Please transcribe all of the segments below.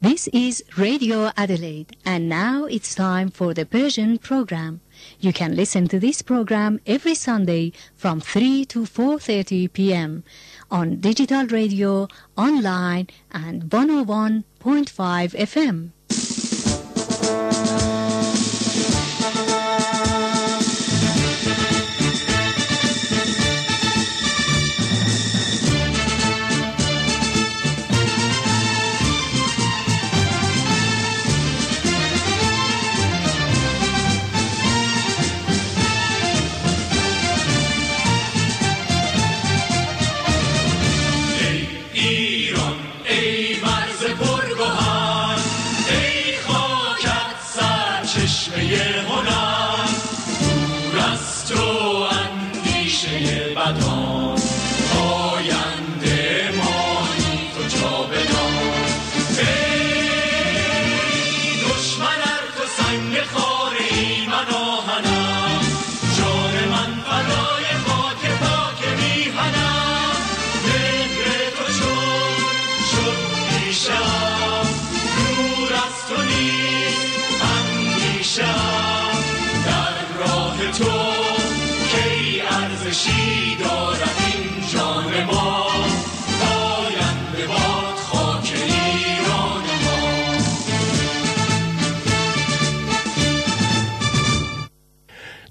This is Radio Adelaide, and now it's time for the Persian program. You can listen to this program every Sunday from 3 to 4:30 p.m. on digital radio, online, and 101.5 FM.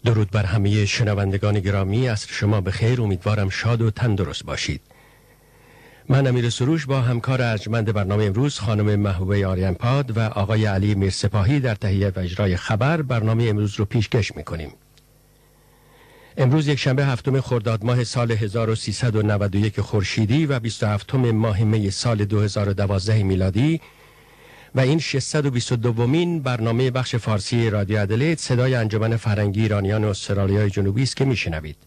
درود بر همه شنوندگان گرامی. از شما به خیر امیدوارم شاد و تندرست باشید. من امیر سروش با همکار ارجمند برنامه امروز خانم محبوبه آریان پاد و آقای علی میرسپاهی در تهیه و اجرای خبر برنامه امروز رو پیشکش می‌کنیم. امروز یک شنبه هفتم خرداد ماه سال 1391 خورشیدی و 27 ماه می سال 2012 میلادی و این 622 مین برنامه بخش فارسی رادیو ادلید صدای انجمن فرنگی ایرانیان استرالیای جنوبی است که میشنوید.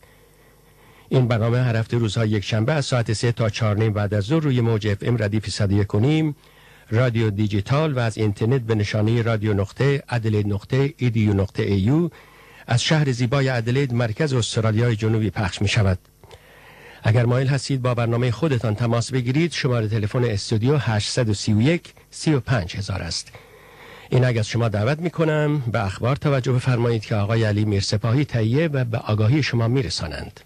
این برنامه هر هفته روزهای یک شنبه از ساعت 3 تا 4 نیم بعد از ظهر روی موج اف ام ردیف 101 و نیم رادیو دیجیتال و از اینترنت به نشانی radio نقطه adelaide نقطه edu نقطه au از شهر زیبای ادلید مرکز استرالیای جنوبی پخش می شود اگر مایل هستید با برنامه خودتان تماس بگیرید شماره تلفن استودیو 831 35 هزار است. این از شما دعوت می کنم به اخبار توجه بفرمایید که آقای علی میرسپاهی تهیه و به آگاهی شما می رسانند.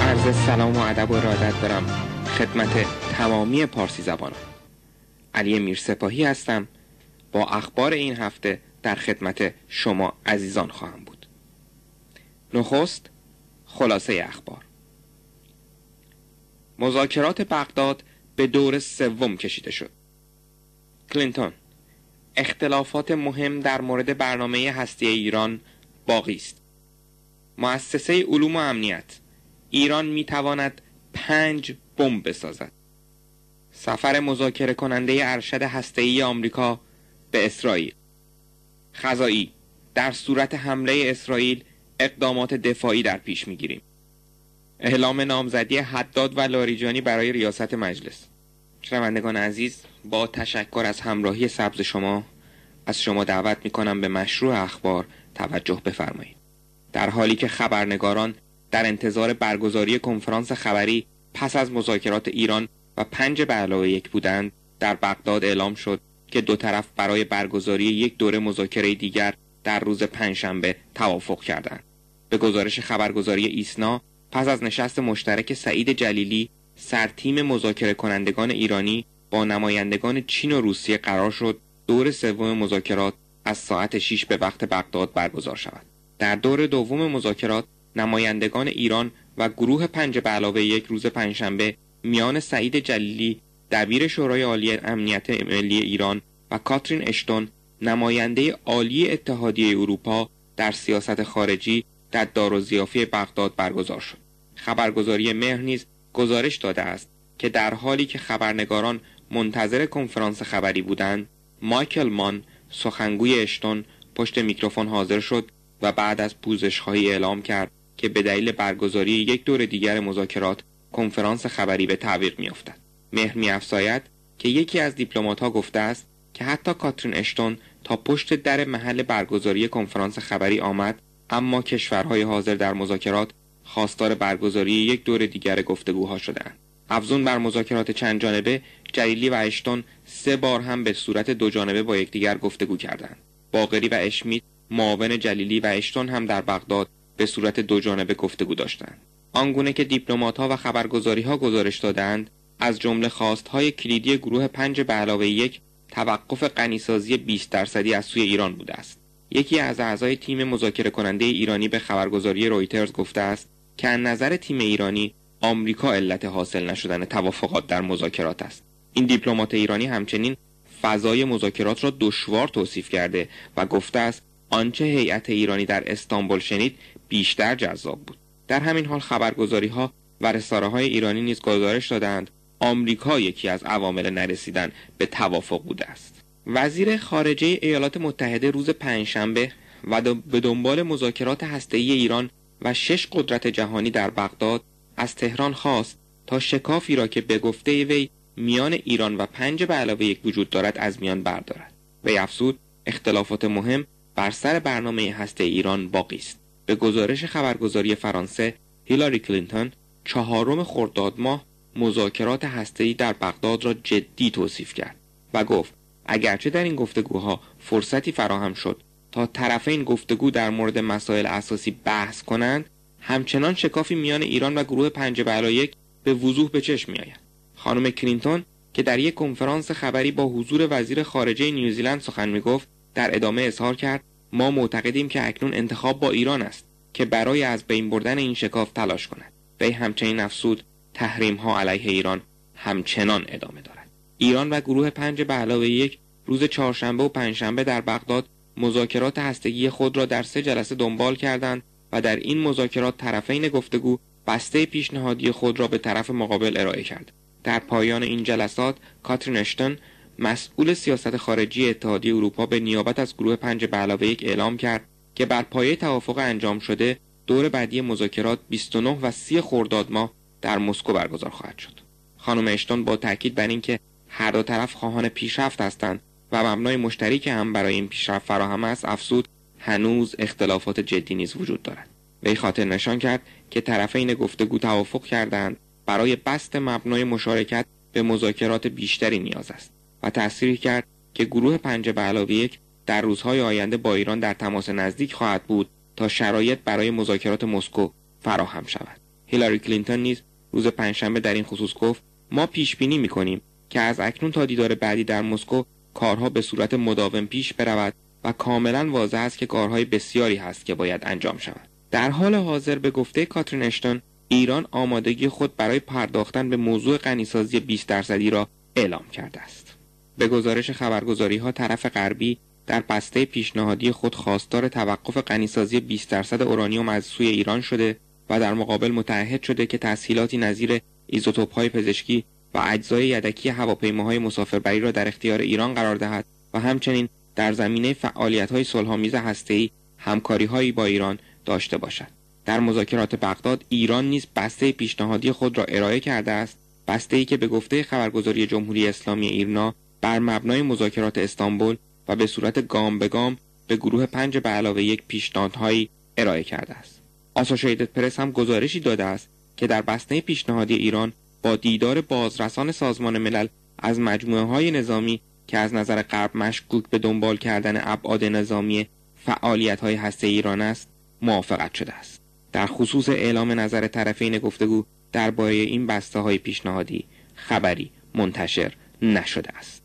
عرض سلام و ادب و ارادت دارم خدمت تمامی پارسی زبانان. علی میرسپاهی هستم. با اخبار این هفته در خدمت شما عزیزان خواهم بود. نخست خلاصه اخبار. مذاکرات بغداد به دور سوم کشیده شد. کلینتون اختلافات مهم در مورد برنامه هستی ایران باقی است. مؤسسه علوم و امنیت ایران می تواند پنج بمب بسازد. سفر مذاکره کننده ارشد هسته‌ای آمریکا به اسرائیل. خزایی در صورت حمله اسرائیل اقدامات دفاعی در پیش می‌گیریم. اعلام نامزدی حداد و لاریجانی برای ریاست مجلس. شنوندگان عزیز با تشکر از همراهی سبز شما از شما دعوت می کنم به مشروع اخبار توجه بفرمایید. در حالی که خبرنگاران در انتظار برگزاری کنفرانس خبری پس از مذاکرات ایران و پنج به علاوه یک بودند در بغداد اعلام شد که دو طرف برای برگزاری یک دوره مذاکره دیگر در روز پنجشنبه توافق کردند. به گزارش خبرگزاری ایسنا پس از نشست مشترک سعید جلیلی سرتیم مذاکره کنندگان ایرانی با نمایندگان چین و روسیه قرار شد دور سوم مذاکرات از ساعت 6 به وقت بغداد برگزار شود. در دور دوم مذاکرات نمایندگان ایران و گروه پنج به علاوه یک روز پنجشنبه میان سعید جلیلی دبیر شورای عالی امنیت ملی ایران و کاترین اشتون نماینده عالی اتحادیه اروپا در سیاست خارجی در دار و ضیافه بغداد برگزار شد. خبرگزاری مهر نیز گزارش داده است که در حالی که خبرنگاران منتظر کنفرانس خبری بودند مایکل مان سخنگوی اشتون پشت میکروفون حاضر شد و بعد از پوزشهایی اعلام کرد که به دلیل برگزاری یک دور دیگر مذاکرات کنفرانس خبری به تعویق میافتد. مهر میافزاید که یکی از دیپلمات‌ها گفته است که حتی کاترین اشتون تا پشت در محل برگزاری کنفرانس خبری آمد اما کشورهای حاضر در مذاکرات خواستار برگزاری یک دور دیگر گفتگوها شدند افزون بر مذاکرات چند جانبه جلیلی و اشتون سه بار هم به صورت دو جانبه با یکدیگر گفتگو کردند باقری و اشمیت معاون جلیلی و اشتون هم در بغداد به صورت دو جانبه گفتگو داشتند آنگونه که دیپلمات‌ها و خبرگزاری‌ها گزارش دادند از جمله خواستهای کلیدی گروه پنج به علاوه یک توقف غنیسازی 20 درصدی از سوی ایران بوده است. یکی از اعضای تیم مذاکره کننده ایرانی به خبرگزاری رویترز گفته است که از نظر تیم ایرانی آمریکا علت حاصل نشدن توافقات در مذاکرات است. این دیپلمات ایرانی همچنین فضای مذاکرات را دشوار توصیف کرده و گفته است آنچه هیئت ایرانی در استانبول شنید بیشتر جذاب بود. در همین حال خبرگزاری ها و رسانه های ایرانی نیز گزارش دادند آمریکا یکی از عوامل نرسیدن به توافق بوده است. وزیر خارجه ایالات متحده روز پنجشنبه و به دنبال مذاکرات هسته‌ای ایران و شش قدرت جهانی در بغداد از تهران خواست تا شکافی را که به گفته وی میان ایران و پنج به علاوه یک وجود دارد از میان بردارد. وی افزود اختلافات مهم بر سر برنامه هسته ایران باقی است. به گزارش خبرگزاری فرانسه هیلاری کلینتون چهارم خرداد ماه مذاکرات هسته‌ای در بغداد را جدی توصیف کرد و گفت اگرچه در این گفتگوها فرصتی فراهم شد تا طرفین گفتگو در مورد مسائل اساسی بحث کنند همچنان شکافی میان ایران و گروه پنج بلا یک به وضوح به چشم میآید خانم کلینتون که در یک کنفرانس خبری با حضور وزیر خارجه نیوزیلند سخن می‌گفت در ادامه اظهار کرد ما معتقدیم که اکنون انتخاب با ایران است که برای از بین بردن این شکاف تلاش کند. وی همچنین افسود تحریم ها علیه ایران همچنان ادامه دارد. ایران و گروه پنج به علاوه یک روز چهارشنبه و پنجشنبه در بغداد مذاکرات هستگی خود را در سه جلسه دنبال کردند و در این مذاکرات طرفین گفتگو بسته پیشنهادی خود را به طرف مقابل ارائه کرد. در پایان این جلسات کاترین اشتن مسئول سیاست خارجی اتحادیه اروپا به نیابت از گروه پنج به علاوه یک اعلام کرد که بر پایه توافق انجام شده دور بعدی مذاکرات 29 و 30 خرداد ماه در مسکو برگزار خواهد شد. خانم اشتون با تاکید بر اینکه هر دو طرف خواهان پیشرفت هستند و مبنای مشتری که هم برای این پیشرفت فراهم است افزود هنوز اختلافات جدی نیز وجود دارد. وی خاطر نشان کرد که طرفین گفتگو توافق کردند برای بست مبنای مشارکت به مذاکرات بیشتری نیاز است و تصریح کرد که گروه پنج به علاوه یک در روزهای آینده با ایران در تماس نزدیک خواهد بود تا شرایط برای مذاکرات مسکو فراهم شود. هیلاری کلینتون نیز روز پنجشنبه در این خصوص گفت ما پیش بینی می کنیم که از اکنون تا دیدار بعدی در مسکو کارها به صورت مداوم پیش برود و کاملا واضح است که کارهای بسیاری هست که باید انجام شود. در حال حاضر به گفته کاترین اشتون ایران آمادگی خود برای پرداختن به موضوع غنیسازی 20 درصدی را اعلام کرده است. به گزارش خبرگزاری ها طرف غربی در بسته پیشنهادی خود خواستار توقف غنیسازی 20 درصد اورانیوم از سوی ایران شده و در مقابل متعهد شده که تسهیلاتی نظیر ایزوتوپ های پزشکی و اجزای یدکی هواپیماهای مسافربری را در اختیار ایران قرار دهد و همچنین در زمینه فعالیت های صلحآمیز هسته‌ای همکاری با ایران داشته باشد. در مذاکرات بغداد ایران نیز بسته پیشنهادی خود را ارائه کرده است بسته ای که به گفته خبرگزاری جمهوری اسلامی ایرنا بر مبنای مذاکرات استانبول و به صورت گام به گام به گروه پنج به علاوه یک پیشنهادهایی ارائه کرده است. آسوشیتد پرس هم گزارشی داده است که در بسته پیشنهادی ایران با دیدار بازرسان سازمان ملل از مجموعه های نظامی که از نظر غرب مشکوک به دنبال کردن ابعاد نظامی فعالیت های هسته ایران است موافقت شده است. در خصوص اعلام نظر طرفین گفتگو درباره این بسته های پیشنهادی خبری منتشر نشده است.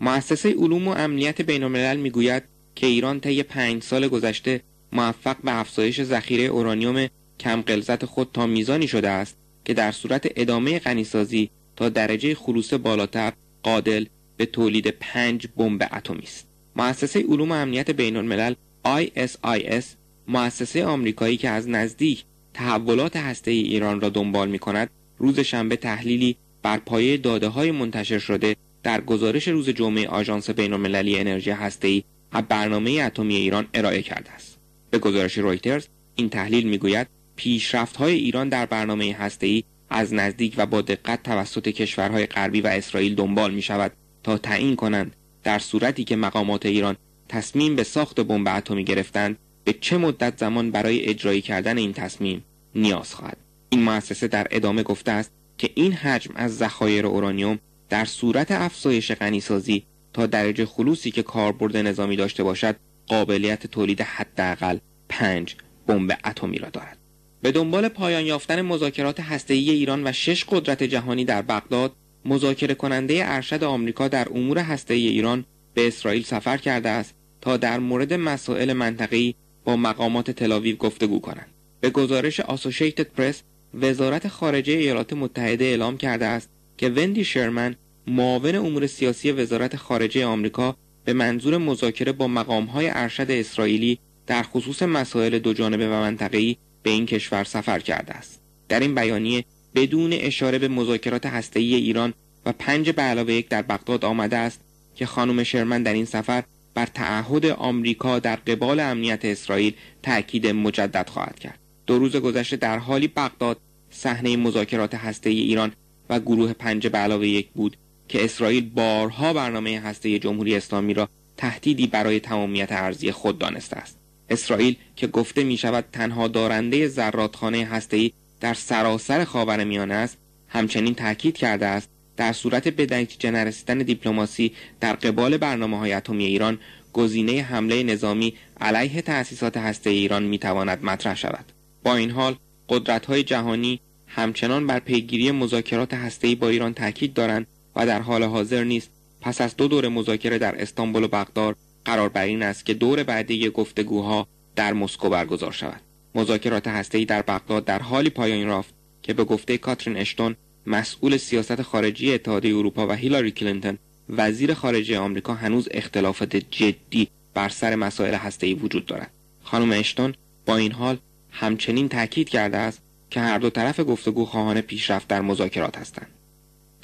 مؤسسه علوم و امنیت بین الملل می‌گوید که ایران طی پنج سال گذشته موفق به افزایش ذخیره اورانیوم کم قلزت خود تا میزانی شده است که در صورت ادامه غنیسازی تا درجه خلوص بالاتر قادل به تولید پنج بمب اتمی است. مؤسسه علوم امنیت بین الملل ISIS مؤسسه آمریکایی که از نزدیک تحولات هسته ای ایران را دنبال می کند روز شنبه تحلیلی بر پایه داده های منتشر شده در گزارش روز جمعه آژانس بین المللی انرژی هسته ای از برنامه اتمی ایران ارائه کرده است. به گزارش رویترز این تحلیل می‌گوید پیشرفت های ایران در برنامه هسته ای از نزدیک و با دقت توسط کشورهای غربی و اسرائیل دنبال می شود تا تعیین کنند در صورتی که مقامات ایران تصمیم به ساخت بمب اتمی گرفتند به چه مدت زمان برای اجرایی کردن این تصمیم نیاز خواهد. این مؤسسه در ادامه گفته است که این حجم از ذخایر اورانیوم در صورت افزایش غنیسازی تا درجه خلوصی که کاربرد نظامی داشته باشد قابلیت تولید حداقل پنج بمب اتمی را دارد. به دنبال پایان یافتن مذاکرات هسته‌ای ایران و شش قدرت جهانی در بغداد مذاکره کننده ارشد آمریکا در امور هسته‌ای ایران به اسرائیل سفر کرده است تا در مورد مسائل منطقه‌ای با مقامات تلاویو گفتگو کنند. به گزارش آسوشیتد پرس وزارت خارجه ایالات متحده اعلام کرده است که وندی شرمن معاون امور سیاسی وزارت خارجه آمریکا به منظور مذاکره با مقامهای ارشد اسرائیلی در خصوص مسائل دو جانبه و منطقه‌ای به این کشور سفر کرده است. در این بیانیه بدون اشاره به مذاکرات هسته‌ای ایران و پنج به علاوه یک در بغداد آمده است که خانم شرمن در این سفر بر تعهد آمریکا در قبال امنیت اسرائیل تأکید مجدد خواهد کرد. دو روز گذشته در حالی بغداد صحنه مذاکرات هسته‌ای ایران و گروه پنج به علاوه یک بود که اسرائیل بارها برنامه هسته جمهوری اسلامی را تهدیدی برای تمامیت ارزی خود دانسته است. اسرائیل که گفته می شود تنها دارنده زراتخانه هسته‌ای در سراسر خاورمیانه است همچنین تاکید کرده است در صورت به نتیجه نرسیدن دیپلماسی در قبال برنامه های اتمی ایران گزینه حمله نظامی علیه تأسیسات هسته ایران می تواند مطرح شود با این حال قدرت های جهانی همچنان بر پیگیری مذاکرات هسته‌ای با ایران تاکید دارند و در حال حاضر نیست. پس از دو دور مذاکره در استانبول و بغداد قرار بر این است که دور بعدی گفتگوها در مسکو برگزار شود. مذاکرات هسته‌ای در بغداد در حالی پایان رفت که به گفته کاترین اشتون مسئول سیاست خارجی اتحادیه اروپا و هیلاری کلینتون وزیر خارجه آمریکا هنوز اختلافات جدی بر سر مسائل هسته‌ای وجود دارد. خانم اشتون با این حال همچنین تاکید کرده است که هر دو طرف گفتگو خواهان پیشرفت در مذاکرات هستند.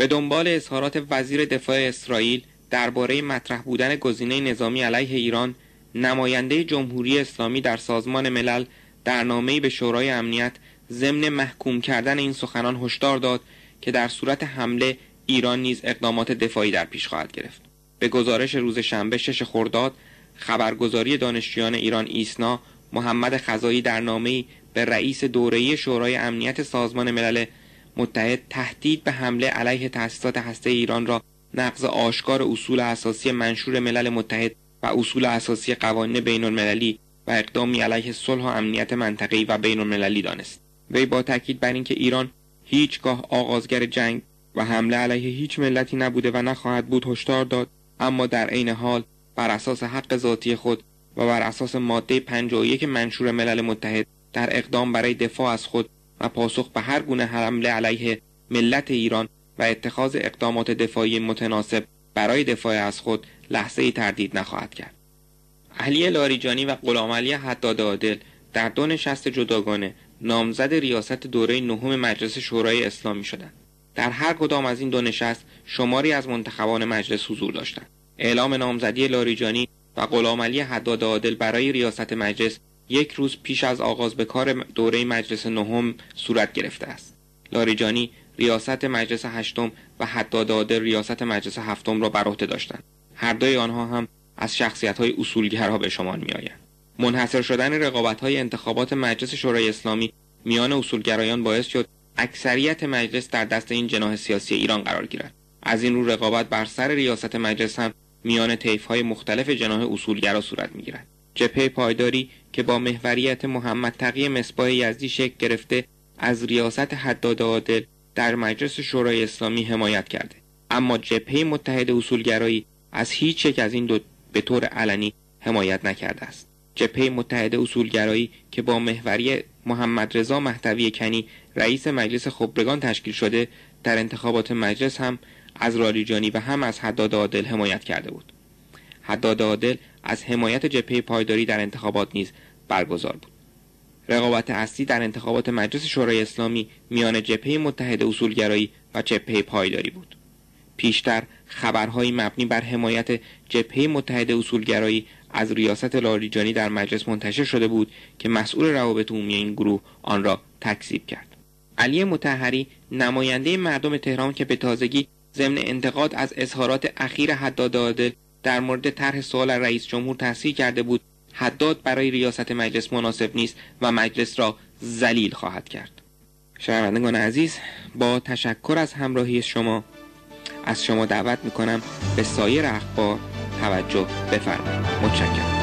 به دنبال اظهارات وزیر دفاع اسرائیل درباره مطرح بودن گزینه نظامی علیه ایران نماینده جمهوری اسلامی در سازمان ملل در نامه‌ای به شورای امنیت ضمن محکوم کردن این سخنان هشدار داد که در صورت حمله ایران نیز اقدامات دفاعی در پیش خواهد گرفت. به گزارش روز شنبه شش خرداد خبرگزاری دانشجویان ایران ایسنا محمد خزایی در نامه‌ای به رئیس دوره‌ای شورای امنیت سازمان ملل متحد تهدید به حمله علیه تأسیسات هسته ایران را نقض آشکار اصول اساسی منشور ملل متحد و اصول اساسی قوانین بین المللی و اقدامی علیه صلح و امنیت منطقه‌ای و بین المللی دانست. وی با تاکید بر اینکه ایران هیچگاه آغازگر جنگ و حمله علیه هیچ ملتی نبوده و نخواهد بود هشدار داد اما در عین حال بر اساس حق ذاتی خود و بر اساس ماده 51 منشور ملل متحد در اقدام برای دفاع از خود و پاسخ به هر گونه حمله علیه ملت ایران و اتخاذ اقدامات دفاعی متناسب برای دفاع از خود لحظه ای تردید نخواهد کرد. علی لاریجانی و غلام علی حداد عادل در دو نشست جداگانه نامزد ریاست دوره نهم مجلس شورای اسلامی شدند. در هر کدام از این دو نشست شماری از منتخبان مجلس حضور داشتند. اعلام نامزدی لاریجانی و غلام علی حداد عادل برای ریاست مجلس یک روز پیش از آغاز به کار دوره مجلس نهم صورت گرفته است. لاریجانی ریاست مجلس هشتم و حداد عادل ریاست مجلس هفتم را بر عهده داشتند. هر دوی آنها هم از شخصیت های اصولگرا به شمار می آیند. منحصر شدن رقابت های انتخابات مجلس شورای اسلامی میان اصولگرایان باعث شد اکثریت مجلس در دست این جناح سیاسی ایران قرار گیرد. از این رو رقابت بر سر ریاست مجلس هم میان طیف های مختلف جناح اصولگرا صورت می گیرد. جبهه پایداری که با محوریت محمد تقی مصباح یزدی شکل گرفته از ریاست حداد عادل در مجلس شورای اسلامی حمایت کرده. اما جبهه متحد اصولگرایی از هیچ یک از این دو به طور علنی حمایت نکرده است. جبهه متحد اصولگرایی که با محوری محمد رضا مهدوی کنی رئیس مجلس خبرگان تشکیل شده در انتخابات مجلس هم از رالیجانی و هم از حداد عادل حمایت کرده بود. حداد عادل از حمایت جبهه پایداری در انتخابات نیز برگزار بود. رقابت اصلی در انتخابات مجلس شورای اسلامی میان جبهه متحد اصولگرایی و جبهه پایداری بود. پیشتر خبرهایی مبنی بر حمایت جبهه متحد اصولگرایی از ریاست لاریجانی در مجلس منتشر شده بود که مسئول روابط عمومی این گروه آن را تکذیب کرد. علی متحری نماینده مردم تهران که به تازگی ضمن انتقاد از اظهارات اخیر حداد عادل در مورد طرح سوال رئیس جمهور تصحیح کرده بود حداد برای ریاست مجلس مناسب نیست و مجلس را ذلیل خواهد کرد. شنوندگان عزیز با تشکر از همراهی شما از شما دعوت می‌کنم به سایر اخبار توجه بفرمایید. متشکرم.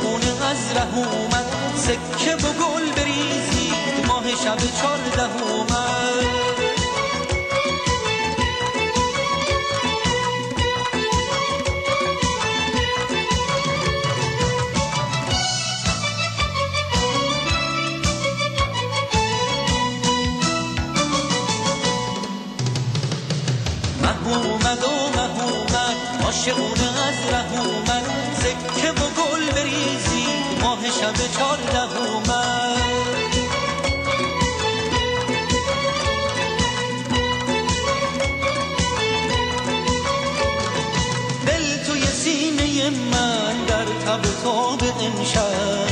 عاشقونه از ره اومد سکه و گل بریزی ماه شب چارده اومد مه اومد و مه اومد عاشقونه از ره شب چارده اومد. دل توی سینه من در تب تاب امشب.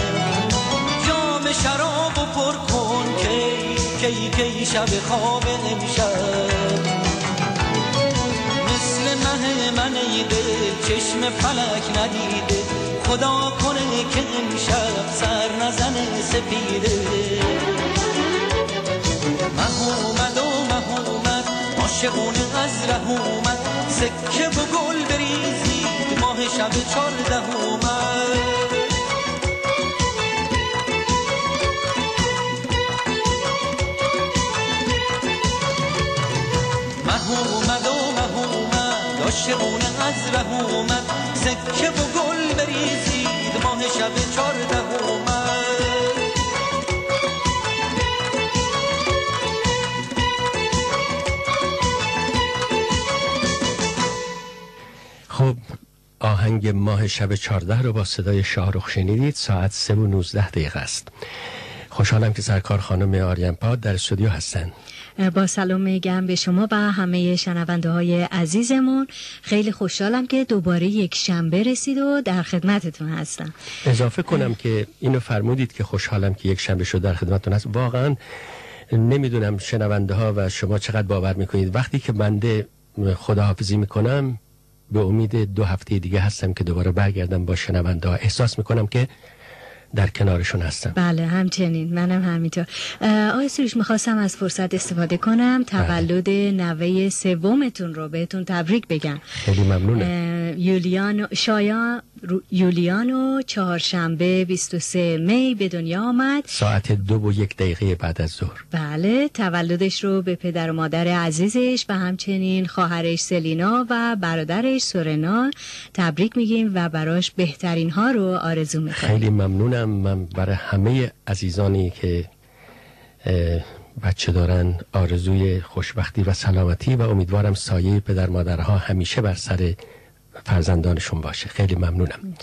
جام شراب و پر کن کی کی کی شب خواب امشب. مثل مه من ایده چشم فلک ندیده. خدا کنه که امشب سر نزنه سپیده. مه اومد و مه اومد عاشقونه از ره اومد. سکه و گل بریزی ماه شب چارده اومد. مه اومد و مه اومد عاشقونه از ره اومد. سکه و گل بریزید ماه شب چارده خب آهنگ ماه شب 14 رو با صدای شاهرخ شنیدید ساعت 3 و 19 دقیقه است. خوشحالم که سرکار خانم آریان پاد در استودیو هستن با سلام میگم به شما و همه شنونده های عزیزمون. خیلی خوشحالم که دوباره یک شنبه رسید و در خدمتتون هستم. اضافه کنم که اینو فرمودید که خوشحالم که یک شنبه شد در خدمتتون هست. واقعا نمی‌دونم شنونده ها و شما چقدر باور می‌کنید. وقتی که بنده خداحافظی می‌کنم به امید دو هفته دیگه هستم که دوباره برگردم با شنونده ها. احساس می‌کنم که در کنارشون هستم. بله همچنین. منم همینطور. آقای سروش می‌خواستم از فرصت استفاده کنم. تولد نوه سومتون رو بهتون تبریک بگم. خیلی ممنونم. اه، یولیانو شایان رو- یولیانو چهارشنبه 23 می به دنیا آمد. ساعت دو و یک دقیقه بعد از ظهر. بله تولدش رو به پدر و مادر عزیزش و همچنین خواهرش سلینا و برادرش سورنا تبریک میگیم و براش بهترین ها رو آرزو می‌کنیم. خیلی من برای همه عزیزانی که بچه دارن آرزوی خوشبختی و سلامتی و امیدوارم سایه پدر مادرها همیشه بر سر فرزندانشون باشه. خیلی ممنونم.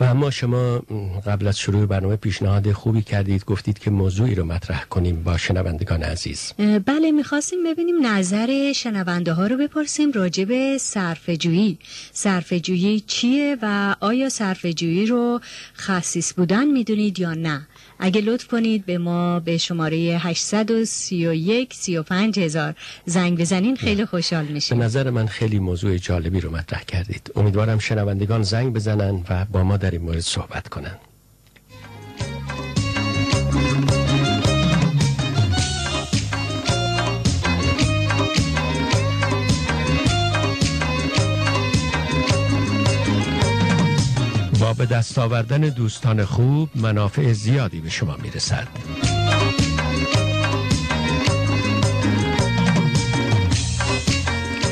و اما شما قبل از شروع برنامه پیشنهاد خوبی کردید گفتید که موضوعی رو مطرح کنیم با شنوندگان عزیز. بله می‌خواستیم ببینیم نظر شنونده ها رو بپرسیم راجع به صرفه‌جویی. صرفه‌جویی چیه و آیا صرفه‌جویی رو خصیص بودن می‌دونید یا نه؟ اگه لطف کنید به ما به شماره 831 35 هزار زنگ بزنین خیلی خوشحال به میشیم نظر من خیلی موضوع جالبی رو مطرح کردید. امیدوارم شنوندگان زنگ بزنن و با ما در این مورد صحبت کنن. به دست آوردن دوستان خوب منافع زیادی به شما می‌رسد.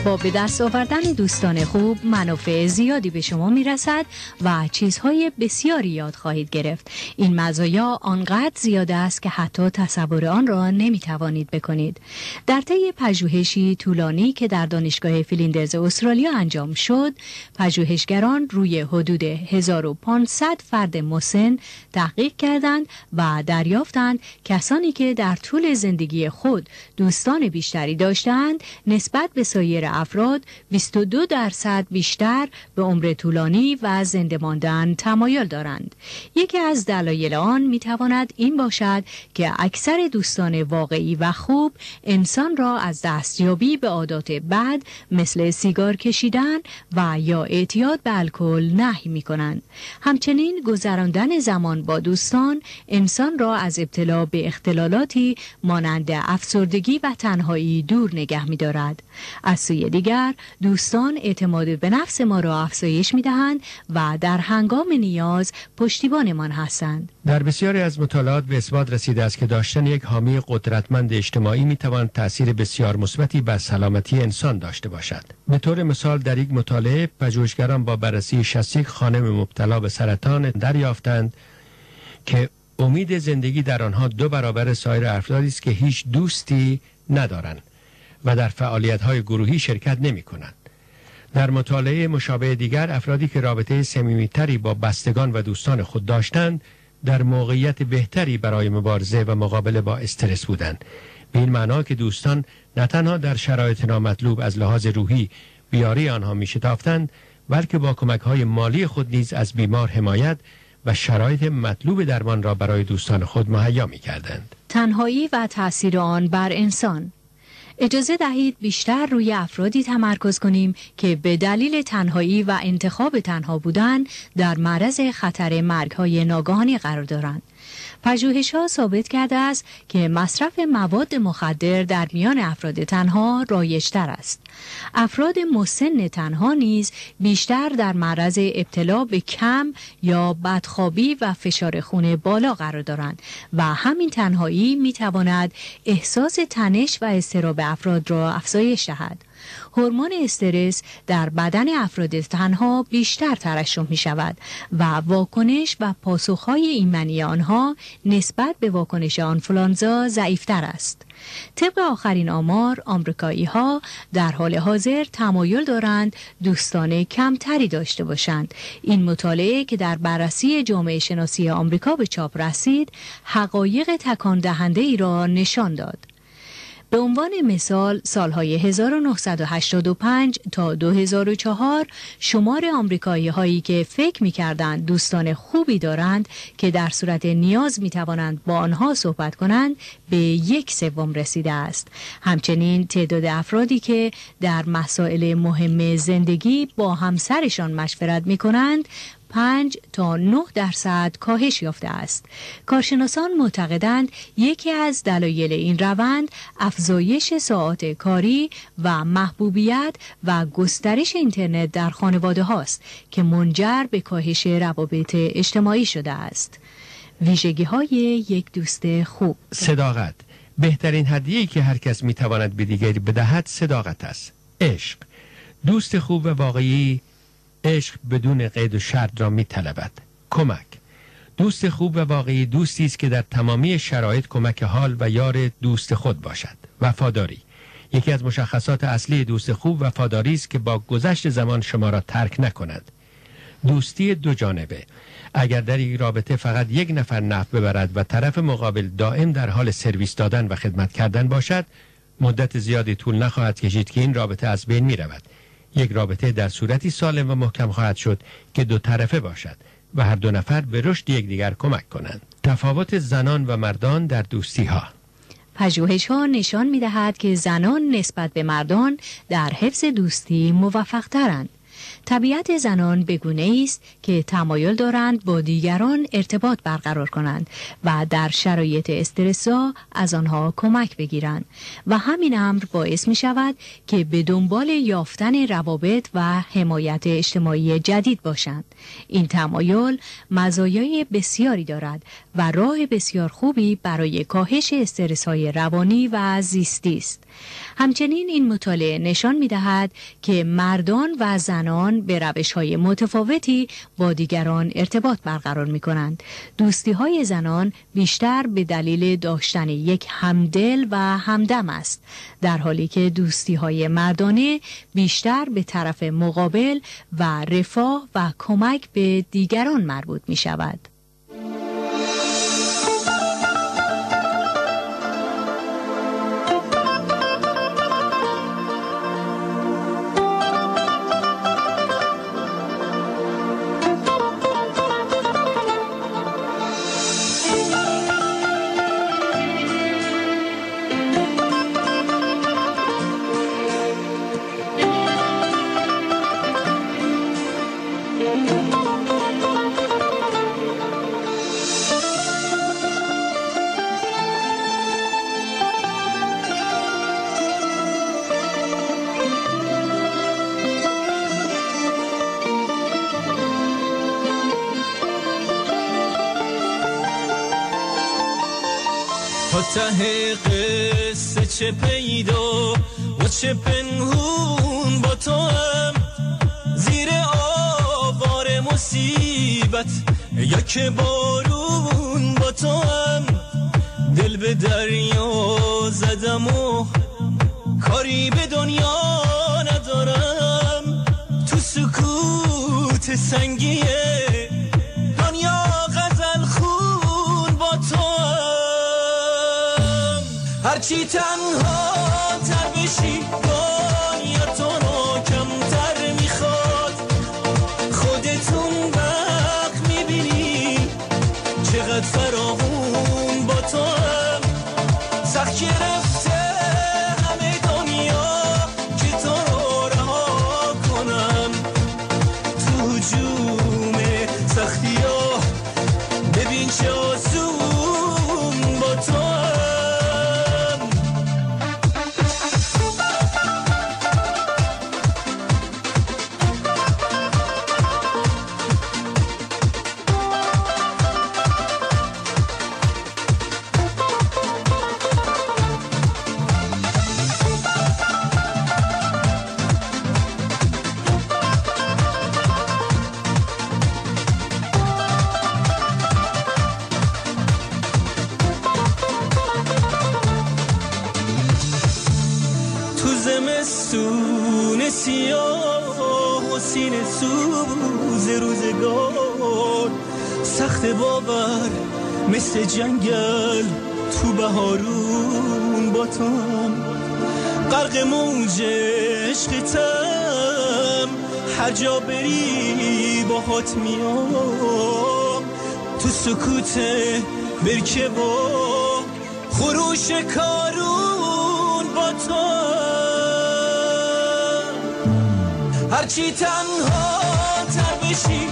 با به دست آوردن دوستان خوب منافع زیادی به شما می‌رسد و چیزهای بسیاری یاد خواهید گرفت. این مزایا آنقدر زیاد است که حتی تصور آن را نمی توانید بکنید. در طی پژوهشی طولانی که در دانشگاه فیلیندرز استرالیا انجام شد پژوهشگران روی حدود 1500 فرد مسن تحقیق کردند و دریافتند. کسانی که در طول زندگی خود دوستان بیشتری داشتند نسبت به سایر افراد 22 درصد بیشتر به عمر طولانی و زنده ماندن تمایل دارند یکی از دلایل آن می تواند این باشد که اکثر دوستان واقعی و خوب انسان را از دستیابی به عادات بد مثل سیگار کشیدن و یا اعتیاد به الکل نهی می کنند همچنین گذراندن زمان با دوستان انسان را از ابتلا به اختلالاتی مانند افسردگی و تنهایی دور نگه می دارد. از سوی دیگر دوستان اعتماد به نفس ما را افزایش می دهند و در هنگام نیاز پشتیبانمان هستند. در بسیاری از مطالعات به اثبات رسیده است که داشتن یک حامی قدرتمند اجتماعی می تواند تأثیر بسیار مثبتی بر سلامتی انسان داشته باشد. به طور مثال در یک مطالعه پژوهشگران با بررسی 60 خانم مبتلا به سرطان دریافتند که امید زندگی در آنها دو برابر سایر افرادی است که هیچ دوستی ندارند و در فعالیت‌های گروهی شرکت نمی کنند. در مطالعه مشابه دیگر افرادی که رابطه صمیمیتری با بستگان و دوستان خود داشتند در موقعیت بهتری برای مبارزه و مقابله با استرس بودند به این معنا که دوستان نه تنها در شرایط نامطلوب از لحاظ روحی بیاری آنها می شتافتند بلکه با کمک های مالی خود نیز از بیمار حمایت و شرایط مطلوب درمان را برای دوستان خود مهیا می کردند. تنهایی و تاثیر آن بر انسان اجازه دهید بیشتر روی افرادی تمرکز کنیم که به دلیل تنهایی و انتخاب تنها بودن در معرض خطر مرگ های ناگهانی قرار دارند. پژوهش ها ثابت کرده است که مصرف مواد مخدر در میان افراد تنها رایجتر است. افراد مسن تنها نیز بیشتر در معرض ابتلا به کم یا بدخوابی و فشار خون بالا قرار دارند و همین تنهایی می تواند احساس تنش و اضطراب افراد را افزایش دهد. هورمون استرس در بدن افراد تنها بیشتر ترشح می شود و واکنش و پاسخهای ایمنی آنها نسبت به واکنش آنفولانزا ضعیفتر است. طبق آخرین آمار آمریکایی ها در حال حاضر تمایل دارند دوستان کمتری داشته باشند این مطالعه که در بررسی جامعه شناسی آمریکا به چاپ رسید حقایق تکان دهنده ای را نشان داد به عنوان مثال سالهای 1985 تا 2004 شمار آمریکایی هایی که فکر می کردند دوستان خوبی دارند که در صورت نیاز می توانند با آنها صحبت کنند به یک سوم رسیده است. همچنین تعداد افرادی که در مسائل مهم زندگی با همسرشان مشورت می کنند 5 تا 9 درصد کاهش یافته است. کارشناسان معتقدند یکی از دلایل این روند افزایش ساعات کاری و محبوبیت و گسترش اینترنت در خانواده هاست که منجر به کاهش روابط اجتماعی شده است. ویژگی های یک دوست خوب صداقت بهترین هدیه‌ای که هر کس می‌تواند به دیگری بدهد صداقت است عشق دوست خوب و واقعی عشق بدون قید و شرط را می طلبد. کمک. دوست خوب و واقعی دوستی است که در تمامی شرایط کمک حال و یار دوست خود باشد. وفاداری. یکی از مشخصات اصلی دوست خوب وفاداری است که با گذشت زمان شما را ترک نکند. دوستی دو جانبه. اگر در یک رابطه فقط یک نفر نفع ببرد و طرف مقابل دائم در حال سرویس دادن و خدمت کردن باشد مدت زیادی طول نخواهد کشید که این رابطه از بین می رود یک رابطه در صورتی سالم و محکم خواهد شد که دو طرفه باشد و هر دو نفر به رشد یکدیگر کمک کنند تفاوت زنان و مردان در دوستی ها پژوهش ها نشان می دهد که زنان نسبت به مردان در حفظ دوستی موفق ترند. طبیعت زنان بگونه است که تمایل دارند با دیگران ارتباط برقرار کنند و در شرایط استرسا از آنها کمک بگیرند و همین امر باعث می شود که به دنبال یافتن روابط و حمایت اجتماعی جدید باشند. این تمایل مزایای بسیاری دارد و راه بسیار خوبی برای کاهش استرس های روانی و زیستی است. همچنین این مطالعه نشان می دهد که مردان و زنان به روش های متفاوتی با دیگران ارتباط برقرار می کنند. دوستی های زنان بیشتر به دلیل داشتن یک همدل و همدم است در حالی که دوستی های مردانه بیشتر به طرف مقابل و رفاه و کمک به دیگران مربوط می شود. یک بارون با تو هم دل به دریا زدم و کاری به دنیا ندارم. تو سکوت سنگیه دنیا غزل خون با تو هم. هرچی تنها تر سکوت برکه و خروش کارون با تو. هرچی تنها تر بشی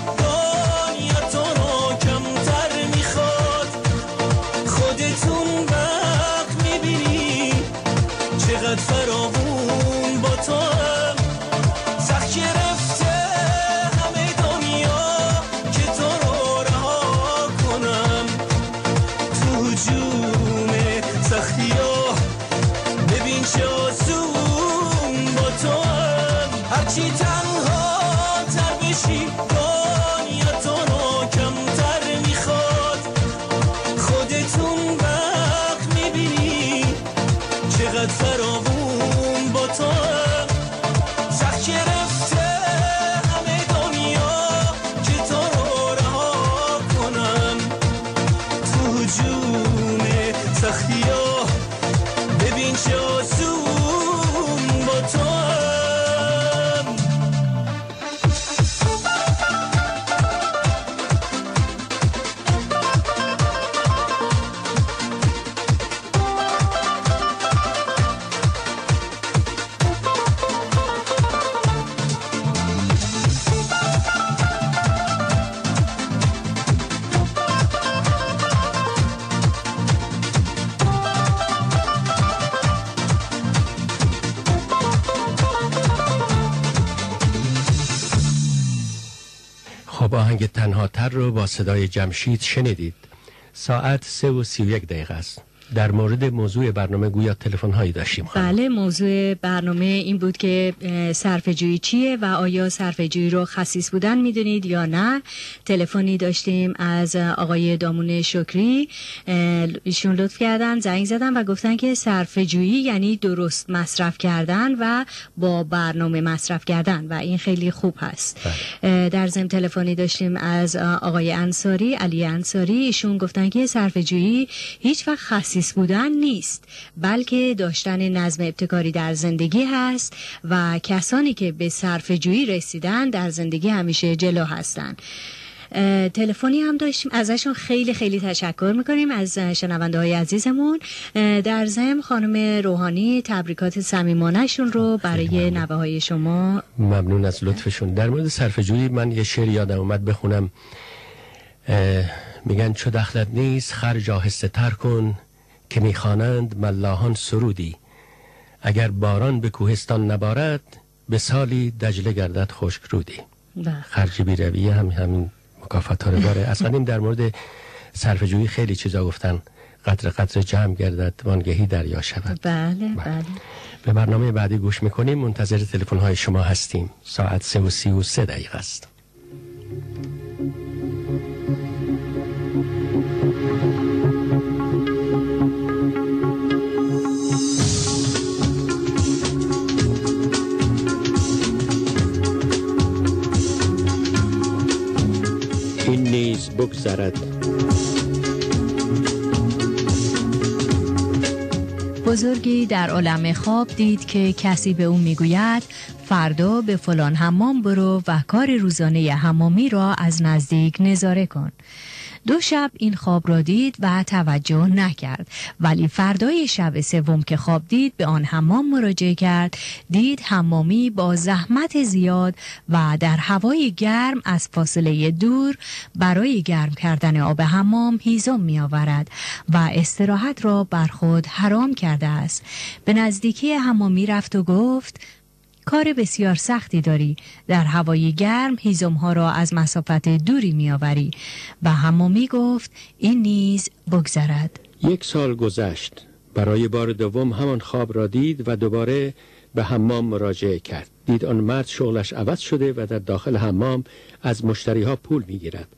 آهنگ تنها تر رو با صدای جمشید شنیدید. ساعت سه و سی و یک دقیقه است. در مورد موضوع برنامه گویا تلفن هایی داشتیم. خانم. بله موضوع برنامه این بود که صرف جویی چیه و آیا صرف جویی رو خصیص بودن می‌دونید یا نه؟ تلفنی داشتیم از آقای دامون شکری. ایشون لطف کردن زنگ زدن و گفتن که صرف جویی یعنی درست مصرف کردن و با برنامه مصرف کردن و این خیلی خوب هست. اه، در ضمن تلفنی داشتیم از آقای انصاری علی انصاری. ایشون گفتن که صرف جویی هیچ وقت خصیص بودن نیست بلکه داشتن نظم ابتکاری در زندگی هست و کسانی که به صرف جویی رسیدن در زندگی همیشه جلو هستن. اه، تلفنی هم داشتیم. ازشون خیلی خیلی تشکر می‌کنیم از شنونده های عزیزمون در ضمن خانم روحانی تبریکات صمیمانهشون رو برای نوه های شما. ممنون از لطفشون. در مورد صرفه‌جویی من یه شعر یادم اومد بخونم. میگن چو دخلت نیست خرج آهسته تر کن. که می‌خوانند ملاحان سرودی. اگر باران به کوهستان نبارد به سالی دجله گردد خشک رودی. بله. خرج بی رویه هم همین مکافات رو داره از قدیم در مورد صرفه‌جویی خیلی چیزا گفتن. قدر قدر جمع گردد وانگهی دریا شود. بله بله. به برنامه بعدی گوش می‌کنیم. منتظر تلفن های شما هستیم. ساعت سه و سی و سه دقیقه است. این نیز بگذرد. بزرگی در عالم خواب دید که کسی به او می‌گوید فردا به فلان حمام برو و کار روزانه حمامی را از نزدیک نظاره کن. دو شب این خواب را دید و توجه نکرد. ولی فردای شب سوم که خواب دید به آن حمام مراجعه کرد. دید حمامی با زحمت زیاد و در هوای گرم از فاصله دور برای گرم کردن آب حمام هیزم می آورد و استراحت را بر خود حرام کرده است. به نزدیکی حمامی رفت و گفت کار بسیار سختی داری. در هوای گرم هیزم ها را از مسافت دوری می آوری و حمامی گفت این نیز بگذرد. یک سال گذشت. برای بار دوم همان خواب را دید و دوباره به حمام مراجعه کرد. دید آن مرد شغلش عوض شده و در داخل حمام از مشتری ها پول می گیرد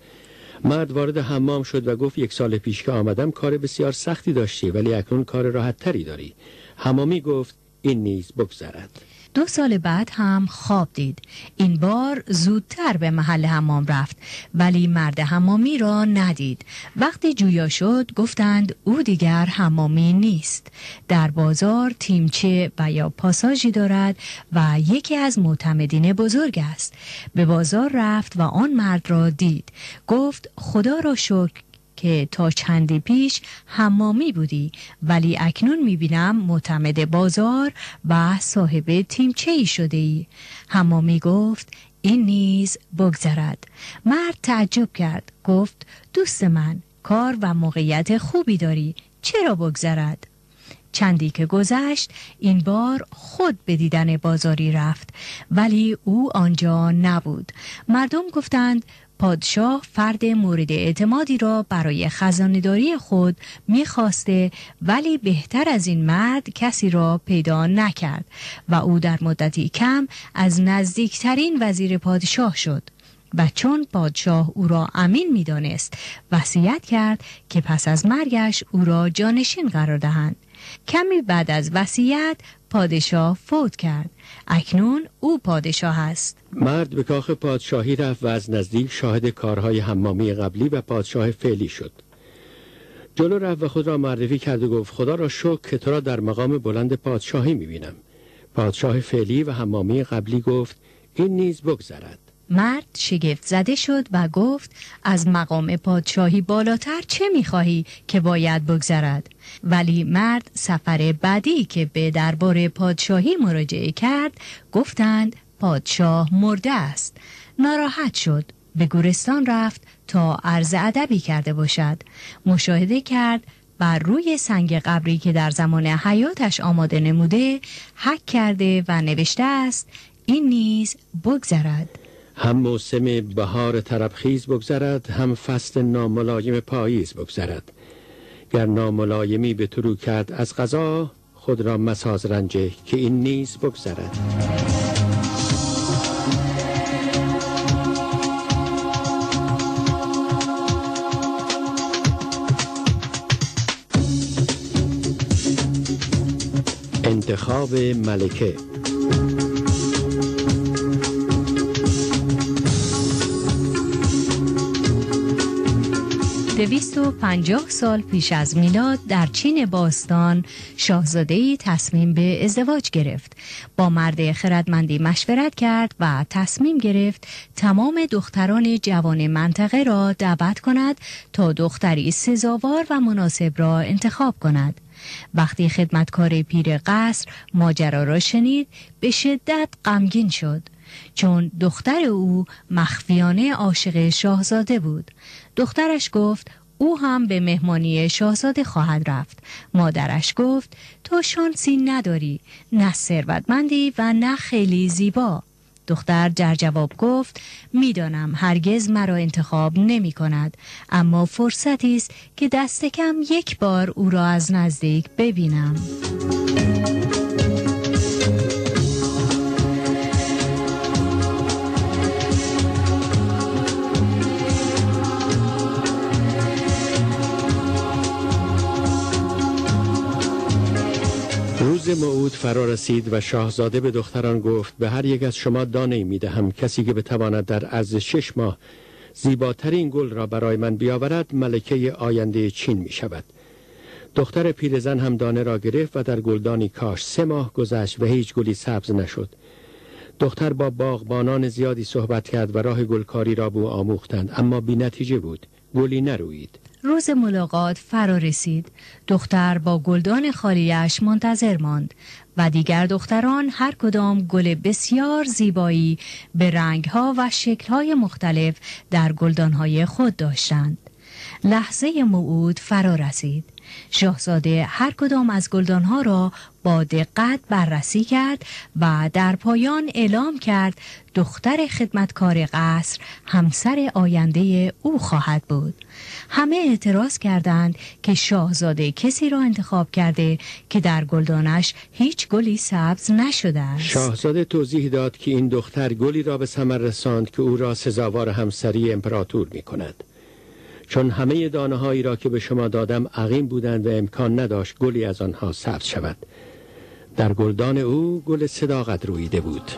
مرد وارد حمام شد و گفت یک سال پیش که آمدم کار بسیار سختی داشتی ولی اکنون کار راحت تری داری. حمامی گفت این نیز بگذرد. دو سال بعد هم خواب دید. این بار زودتر به محل حمام رفت ولی مرد حمامی را ندید. وقتی جویا شد گفتند او دیگر حمامی نیست. در بازار تیمچه و یا پاساژی دارد و یکی از معتمدین بزرگ است. به بازار رفت و آن مرد را دید. گفت خدا را شکر که تا چندی پیش حمامی بودی. ولی اکنون می‌بینم معتمد بازار و صاحب تیمچه ای شده ای حمامی گفت این نیز بگذرد. مرد تعجب کرد. گفت دوست من کار و موقعیت خوبی داری. چرا بگذرد؟ چندی که گذشت این بار خود به دیدن بازاری رفت. ولی او آنجا نبود. مردم گفتند پادشاه فرد مورد اعتمادی را برای خزانداری خود می‌خواسته ولی بهتر از این مرد کسی را پیدا نکرد و او در مدتی کم از نزدیکترین وزیر پادشاه شد و چون پادشاه او را امین می‌دانست وصیت کرد که پس از مرگش او را جانشین قرار دهند. کمی بعد از وصیت پادشاه فوت کرد. اکنون او پادشاه است. مرد به کاخ پادشاهی رفت و از نزدیک شاهد کارهای حمامی قبلی و پادشاه فعلی شد. جلو رفت و خود را معرفی کرد و گفت خدا را شکر که تو را در مقام بلند پادشاهی می‌بینم. پادشاه فعلی و حمامی قبلی گفت این نیز بگذرد. مرد شگفت زده شد و گفت از مقام پادشاهی بالاتر چه می‌خواهی که باید بگذرد؟ ولی مرد سفر بعدی که به دربار پادشاهی مراجعه کرد گفتند پادشاه مرده است. ناراحت شد. به گورستان رفت تا عرض ادبی کرده باشد. مشاهده کرد بر روی سنگ قبری که در زمان حیاتش آماده نموده حک کرده و نوشته است این نیز بگذرد. هم موسم بهار طربخیز بگذرد هم فصل ناملایم پاییز بگذرد. گر ناملایمی به تو کرد از غذا خود را مساز رنجه که این نیز بگذرد. انتخاب ملکه دویست و پنجاه سال پیش از میلاد در چین باستان شاهزاده تصمیم به ازدواج گرفت. با مرد خردمندی مشورت کرد و تصمیم گرفت تمام دختران جوان منطقه را دعوت کند تا دختری سزاوار و مناسب را انتخاب کند. وقتی خدمتکار پیر قصر ماجرا را شنید به شدت غمگین شد. چون دختر او مخفیانه عاشق شاهزاده بود. دخترش گفت او هم به مهمانی شاهزاده خواهد رفت. مادرش گفت تو شانسی نداری نه ثروتمندی و نه خیلی زیبا. دختر در جواب گفت می‌دانم هرگز مرا انتخاب نمی کند اما فرصتی است که دست کم یک بار او را از نزدیک ببینم. روز موعود فرا رسید و شاهزاده به دختران گفت به هر یک از شما دانه می دهم کسی که بتواند در عرض شش ماه زیباترین گل را برای من بیاورد ملکه آینده چین می شود دختر پیرزن هم دانه را گرفت و در گلدانی کاش سه ماه گذشت و هیچ گلی سبز نشد. دختر با باغبانان زیادی صحبت کرد و راه گلکاری را بو آموختند اما بی نتیجه بود. گلی نروید. روز ملاقات فرا رسید. دختر با گلدان خالیش منتظر ماند و دیگر دختران هر کدام گل بسیار زیبایی به رنگها و شکلهای مختلف در گلدانهای خود داشتند. لحظه موعود فرا رسید. شاهزاده هر کدام از گلدانها را با دقت بررسی کرد و در پایان اعلام کرد دختر خدمتکار قصر همسر آینده او خواهد بود. همه اعتراض کردند که شاهزاده کسی را انتخاب کرده که در گلدانش هیچ گلی سبز نشده است. شاهزاده توضیح داد که این دختر گلی را به ثمر رساند که او را سزاوار همسری امپراتور می کند چون همه دانه هایی را که به شما دادم عقیم بودند و امکان نداشت گلی از آنها سبز شود. در گلدان او گل صداقت رویده بود.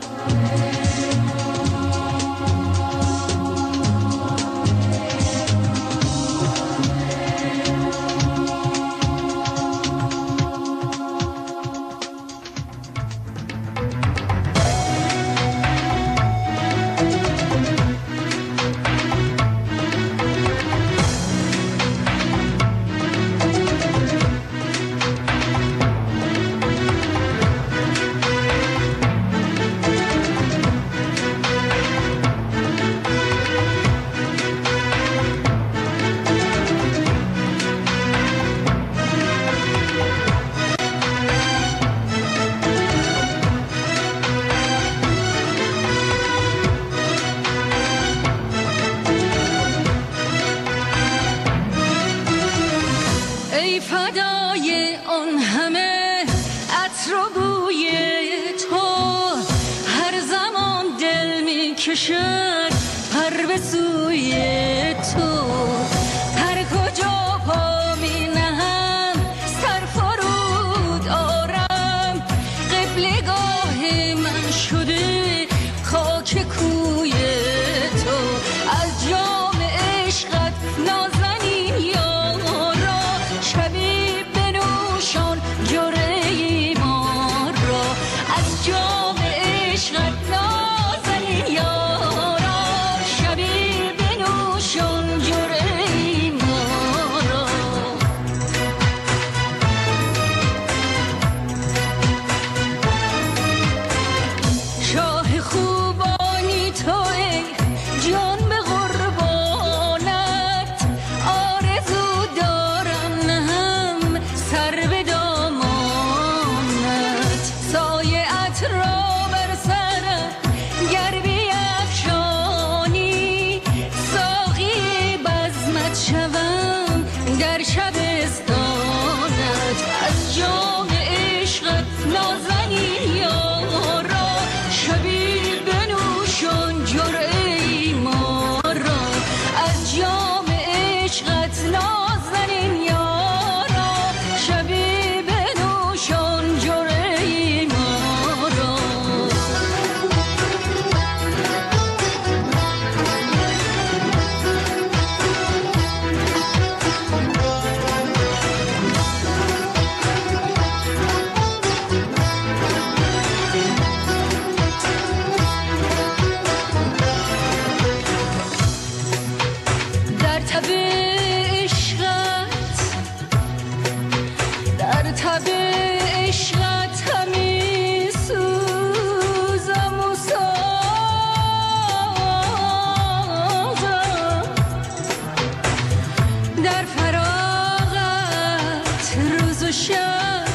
شب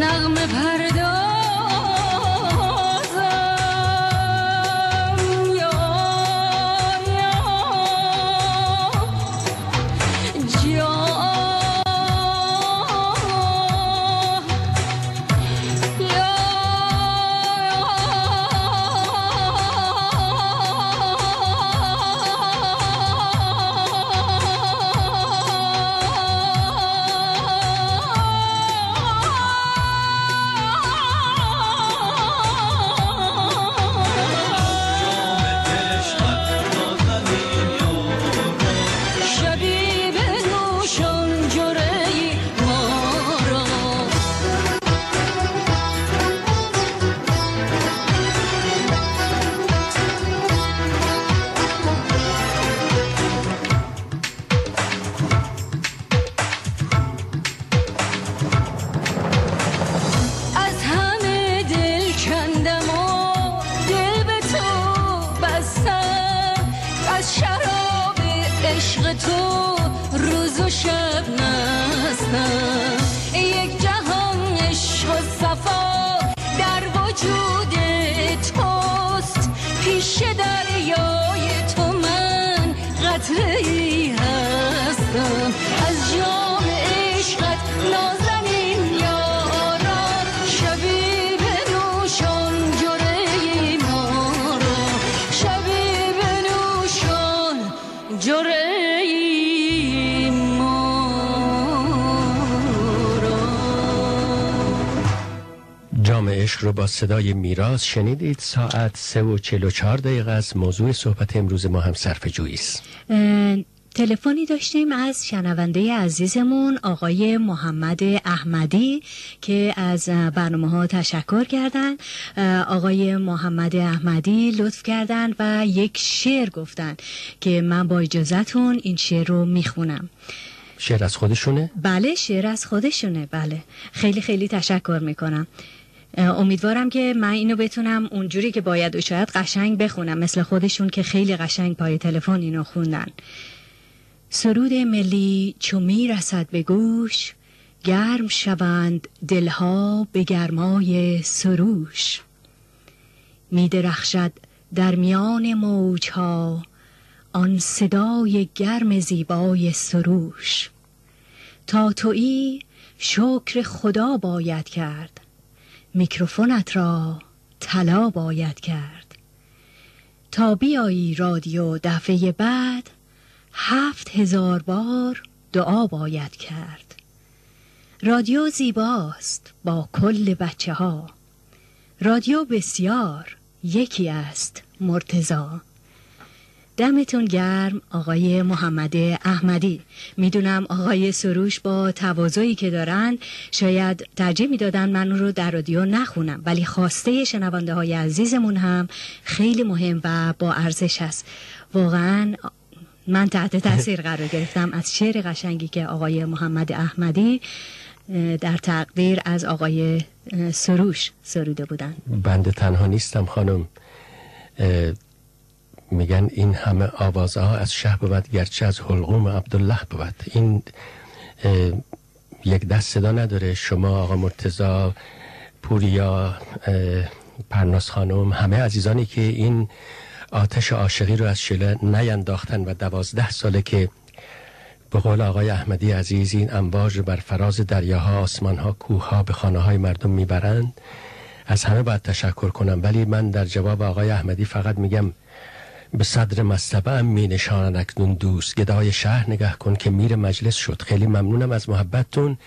نغمه پردازم با صدای میراز شنیدید ساعت سه و چل و چهار دقیقه است موضوع صحبت امروز ما هم صرف جویی است. تلفنی داشتیم از شنونده عزیزمون آقای محمد احمدی که از برنامه ها تشکر کردن. اه، آقای محمد احمدی لطف کردن و یک شعر گفتن که من با اجازتون این شعر رو می‌خونم. شعر از خودشونه؟ بله شعر از خودشونه. بله. خیلی خیلی تشکر می‌کنم. امیدوارم که من اینو بتونم اونجوری که باید و شاید قشنگ بخونم مثل خودشون که خیلی قشنگ پای تلفن اینو خوندن. سرود ملی چو می رسد به گوش گرم شوند دلها به گرمای سروش. می درخشد در میان موجها آن صدای گرم زیبای سروش. تا تویی شکر خدا باید کرد میکروفونت را طلا باید کرد. تا بیایی رادیو دفعه بعد هفت هزار بار دعا باید کرد. رادیو زیباست با کل بچه ها رادیو بسیار یکی است مرتزا دمتون گرم آقای محمد احمدی. می‌دونم آقای سروش با تواضعی که دارن شاید ترجیح می‌دادن من اون رو در رادیو نخونم. ولی خواسته شنونده های عزیزمون هم خیلی مهم و با ارزش هست واقعا من تحت تاثیر قرار گرفتم از شعر قشنگی که آقای محمد احمدی در تقدیر از آقای سروش سروده بودن بنده تنها نیستم خانم. میگن این همه آوازها از شه بود گرچه از حلقوم عبدالله بود. این یک دست صدا نداره. شما آقا مرتزا پوریا پرناس خانم همه عزیزانی که این آتش عاشقی رو از شله نینداختن و دوازده ساله که به قول آقای احمدی عزیز این امواج رو بر فراز دریاها آسمانها کوهها به خانه های مردم می‌برند. از همه باید تشکر کنم. ولی من در جواب آقای احمدی فقط میگم به صدر مصطبه هم می نشانن اکنون دوست. گدای شهر نگه کن که میر مجلس شد. خیلی ممنونم از محبتتون.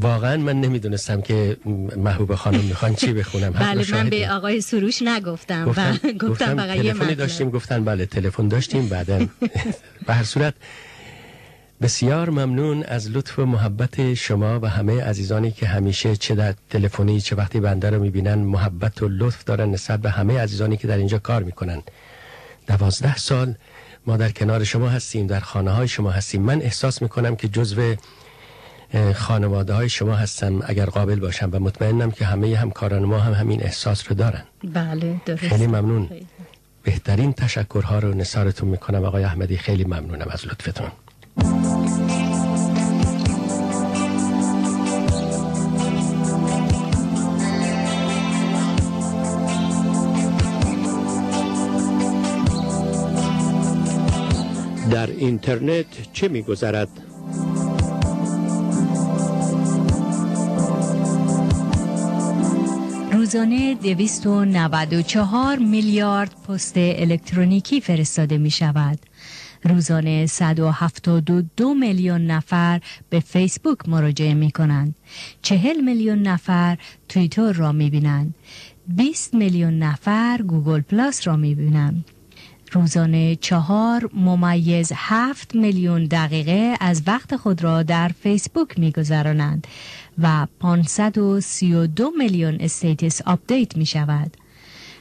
واقعا من نمی‌دونستم که محبوب خانم می‌خوان چی بخونم. بله من به آقای سروش نگفتم گفتم, و گفتم فقط یه تلفنی. داشتیم گفتن بله تلفن داشتیم بعدا به هر صورت بسیار ممنون از لطف و محبت شما و همه عزیزانی که همیشه چه در تلفنی چه وقتی بنده رو می‌بینن محبت و لطف دارن نسبت به همه عزیزانی که در اینجا کار می‌کنن. دوازده سال ما در کنار شما هستیم در خانه های شما هستیم. من احساس می‌کنم که جزو خانواده های شما هستم اگر قابل باشم و مطمئنم که همه همکاران ما هم همین احساس رو دارن. بله درست. خیلی ممنون. خیلی. بهترین تشکرها رو نثارتون می‌کنم. آقای احمدی خیلی ممنونم از لطفتون. در اینترنت چه میگذرد؟ روزانه 294 میلیارد پست الکترونیکی فرستاده می شود. روزانه 172 میلیون نفر به فیسبوک مراجعه می کنند. 40 میلیون نفر توییتر را می بینند. 20 میلیون نفر گوگل پلاس را می بینند. روزانه چهار ممیز هفت میلیون دقیقه از وقت خود را در فیسبوک می گذرانند و 532 میلیون status update می شود.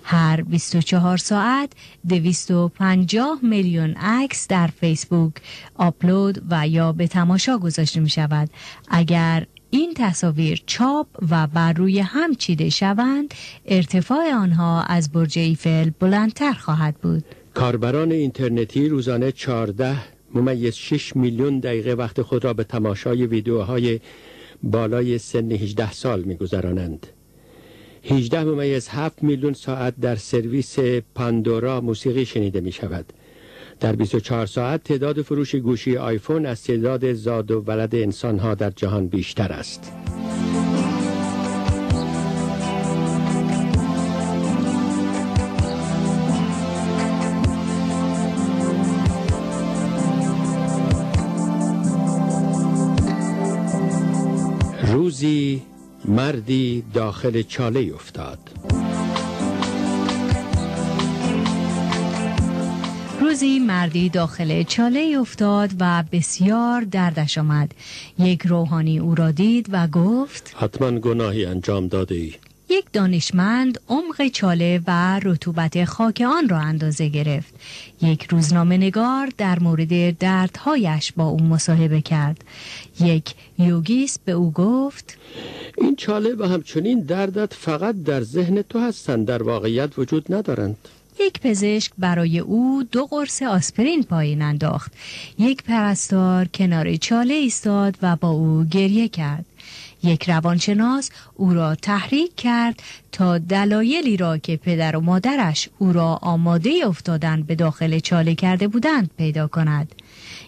هر 24 ساعت 250 میلیون عکس در فیسبوک آپلود و یا به تماشا گذاشته می شود. اگر این تصاویر چاپ و بر روی هم چیده شوند ارتفاع آنها از برج ایفل بلندتر خواهد بود. کاربران اینترنتی روزانه 14 ممیز 6 میلیون دقیقه وقت خود را به تماشای ویدیوهای بالای سن 18 سال میگذرانند. 18 ممیز 7 میلیون ساعت در سرویس پاندورا موسیقی شنیده می شود. در 24 ساعت تعداد فروش گوشی آیفون از تعداد زاد و ولد انسانها در جهان بیشتر است. روزی مردی داخل چاله افتاد. روزی مردی داخل چاله افتاد و بسیار دردش آمد. یک روحانی او را دید و گفت حتما گناهی انجام داده ای یک دانشمند عمق چاله و رطوبت خاک آن را اندازه گرفت. یک روزنامه نگار در مورد دردهایش با او مصاحبه کرد. یک یوگیس به او گفت این چاله و همچنین دردت فقط در ذهن تو هستند در واقعیت وجود ندارند. یک پزشک برای او دو قرص آسپرین پایین انداخت. یک پرستار کنار چاله ایستاد و با او گریه کرد. یک روانشناس او را تحریک کرد تا دلایلی را که پدر و مادرش او را آماده افتادن به داخل چاله کرده بودند پیدا کند.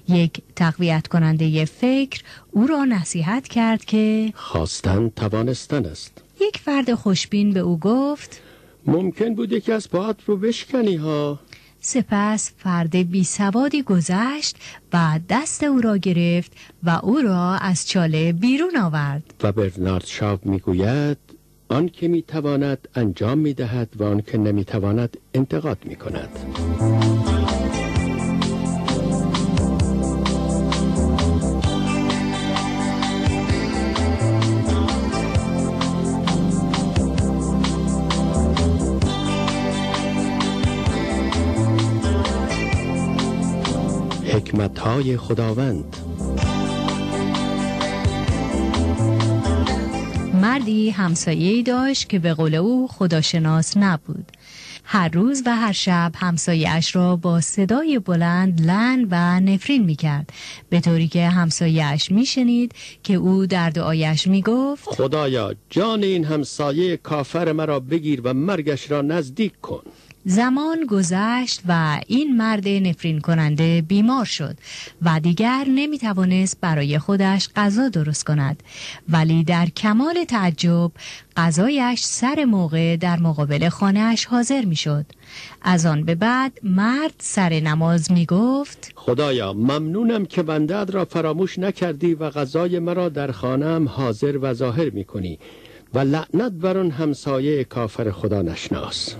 یک تقویت کننده فکر او را نصیحت کرد که خواستن توانستن است. یک فرد خوشبین به او گفت ممکن بود یکی از پاهات رو بشکنی ها. سپس فرد بی سوادی گذشت و دست او را گرفت و او را از چاله بیرون آورد. و برنارد شاو می‌گوید آن که می‌تواند انجام می‌دهد و آن که نمی‌تواند انتقاد می‌کند. حکمت های خداوند. مردی همسایه‌ای داشت که به قول او خداشناس نبود. هر روز و هر شب همسایه‌اش را با صدای بلند لن و نفرین می کرد به طوری که همسایه‌اش می شنید که او در دعایش می گفت خدایا جان این همسایه کافر مرا بگیر و مرگش را نزدیک کن. زمان گذشت و این مرد نفرین کننده بیمار شد و دیگر نمی توانست برای خودش غذا درست کند. ولی در کمال تعجب غذایش سر موقع در مقابل خانهاش حاضر می شد از آن به بعد مرد سر نماز می گفت خدایا ممنونم که بندت را فراموش نکردی و غذای مرا در خانم حاضر و ظاهر می کنی و لعنت بر آن همسایه کافر خدا نشناس.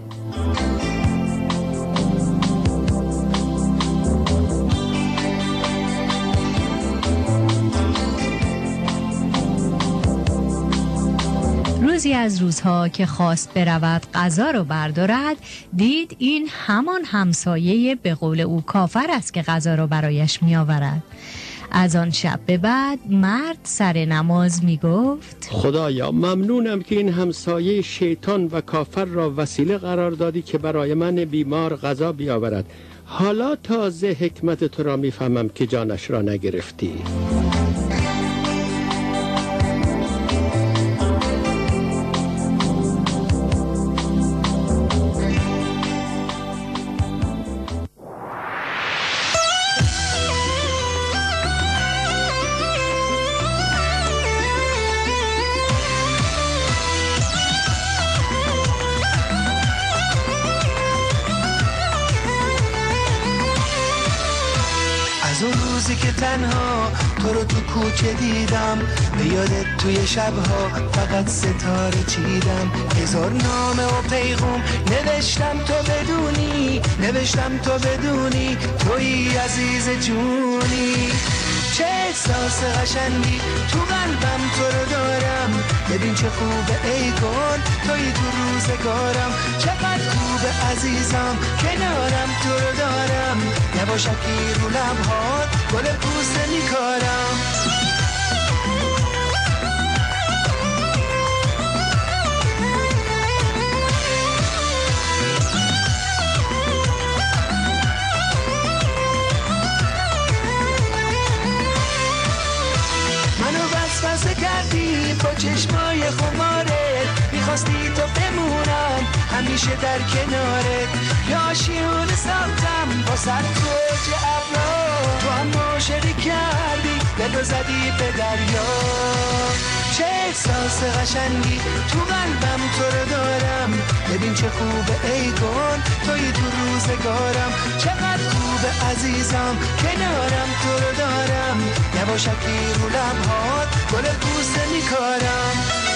روزی از روزها که خواست برود غذا را بردارد دید این همان همسایه به قول او کافر است که غذا را برایش می آورد از آن شب به بعد مرد سر نماز می گفت خدایا ممنونم که این همسایه شیطان و کافر را وسیله قرار دادی که برای من بیمار غذا بیاورد. حالا تازه حکمت تو را می‌فهمم که جانش را نگرفتی. تو رو تو کوچه دیدم. به یادت توی شبها فقط ستاره چیدم. هزار نامه و پیغوم نوشتم تو بدونی. نوشتم تو بدونی. توی عزیز جونی. چه احساس قشنگی تو قلبم تو رو دارم. ببین چه خوبه ای گل توی تو روزگارم. چقدر خوبه عزیزم کنارم تو رو دارم. یواشکی رو لبهات گل پوست میکارم. وسوسه کردی با چشمای خمارت می‌خواستی تو بمونم همیشه در کنارت یا شیونه ساختم با سر تو اوج ابرا. تو هم عاشقی کردی دلو زدی به دریا. چه احساس قشنگی تو قلبم تو رو دارم. ببین چه خوبه ای گل توی تو روزگارم. چقدر خوبه عزیزم کنارم تو رو دارم. یواشکی رو لبهات گل پوست میکارم.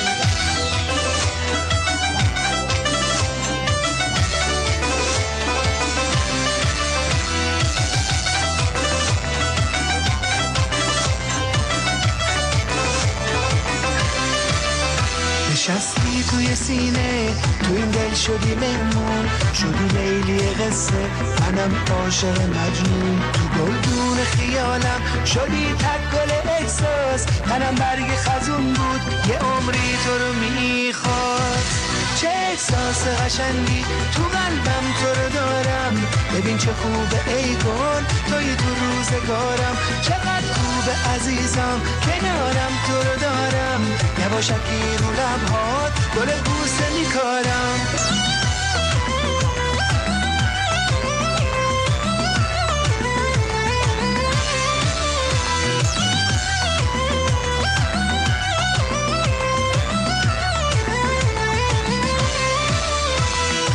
نشستی توی سینه تو این دل شدی مهمون شدی لیلی قصه. منم عاشق مجنون تو گلدون خیالم شدی تک گل احساس. منم برگ خزون بود یه عمری تو رو می‌خواست. چه احساس قشنگی تو قلبم تو رو دارم. ببین چه خوبه ای گل توی تو روزگارم. چقدر خوبه عزیزم کنارم تو رو دارم. یواشکی رو لبهات گل بوسه میکارم.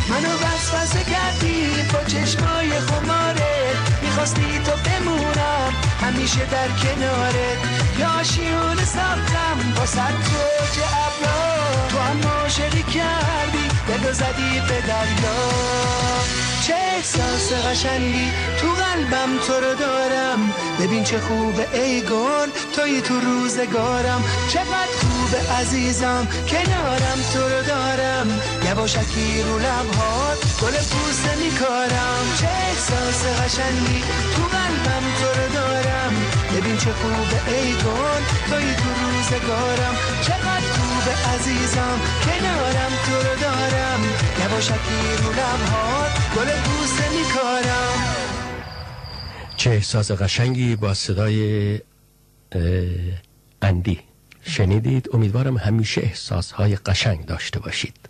منو وسوسه کردی با چشمای خماره. می‌خواستی تو بمونم همیشه در کنارت یا شیون ساختم. با سر توج ابرا تو هم عاشقی کردی. دلو زدی به دریا. چه احساس قشنگی تو قلبم تو رو دارم. ببین چه خوبه ای گل توی تو روزگارم. چقدر خوبه عزیزم کنارم تو رو دارم. یواشکی رو لبهات گل پوسته میکارم. چه احساس قشنگی تو قلبم تو رو دارم. ببین چه خوبه ای گل توی تو روزگارم. چقدر خوبه عزیزم کنارم تو رو دارم. یواشکی رو لبهات گل پوسته میکارم. چه احساس قشنگی با صدای اندی شنیدید؟ امیدوارم همیشه احساس های قشنگ داشته باشید.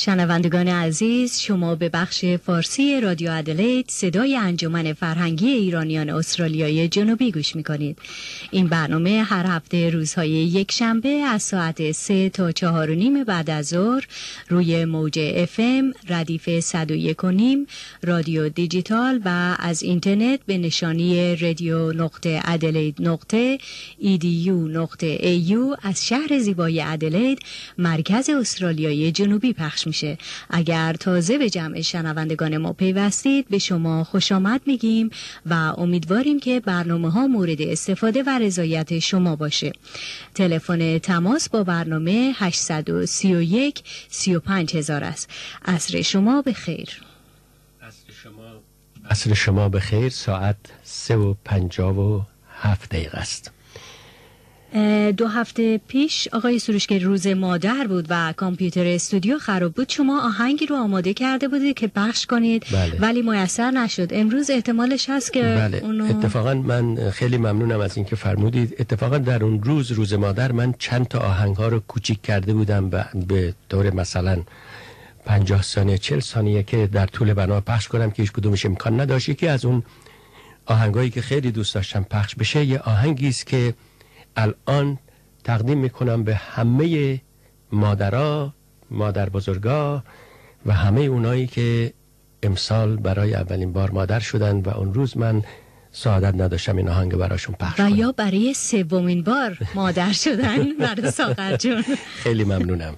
شنوندگان عزیز شما به بخش فارسی رادیو ادلید صدای انجمن فرهنگی ایرانیان استرالیای جنوبی گوش می کنید. این برنامه هر هفته روزهای یک شنبه از ساعت سه تا چهار و نیم بعد از ظهر روی موج اف ام ردیف 101 و نیم رادیو دیجیتال و از اینترنت به نشانی رادیو نقطه ادلید نقطه نقطه از شهر زیبای ادلید مرکز استرالیای جنوبی پخش میشه. اگر تازه به جمع شنوندگان ما پیوستید به شما خوش آمد میگیم و امیدواریم که برنامه ها مورد استفاده و رضایت شما باشه. تلفن تماس با برنامه 831 35 هزار است. عصر شما به خیر. عصر شما به خیر. ساعت سه و پنجاه و هفت دقیقه است. دو هفته پیش آقای سروشگر روز مادر بود و کامپیوتر استودیو خراب بود. شما آهنگی رو آماده کرده بودید که پخش کنید بله. ولی میسر نشد. امروز احتمالش هست که بله. اونو... اتفاقا من خیلی ممنونم از اینکه فرمودید. اتفاقا در اون روز روز مادر من چند تا آهنگ ها رو کوچیک کرده بودم و به دور مثلا 50 ثانیه 40 ثانیه که در طول برنامه پخش کنم که هیچ کدومش امکان نداشت. یکی از اون آهنگایی که خیلی دوست داشتم پخش بشه یه آهنگی است که الان تقدیم می‌کنم به همه مادرها مادر بزرگا و همه اونایی که امسال برای اولین بار مادر شدن و اون روز من سعادت نداشتم این آهنگ براشون پخش و کنم. یا برای سومین بار مادر شدن برای ساقر جون. خیلی ممنونم.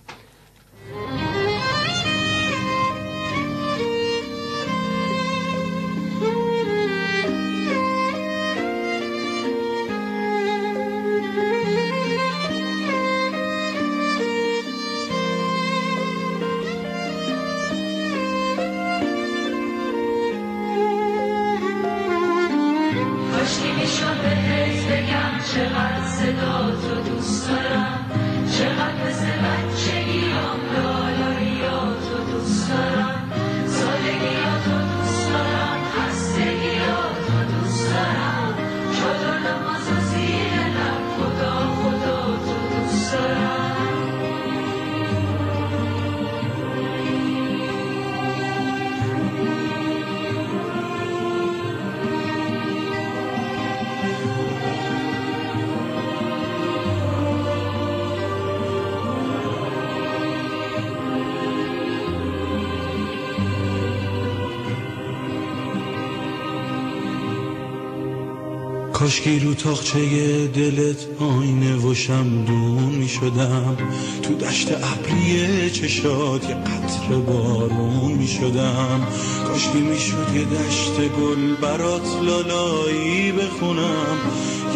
کاشکی رو تاخچه دلت آینه و شمدون می شدم. تو دشت ابری چشات یه قطر بارون می شدم. کاشکی می شد یه دشت گل برات لالایی بخونم.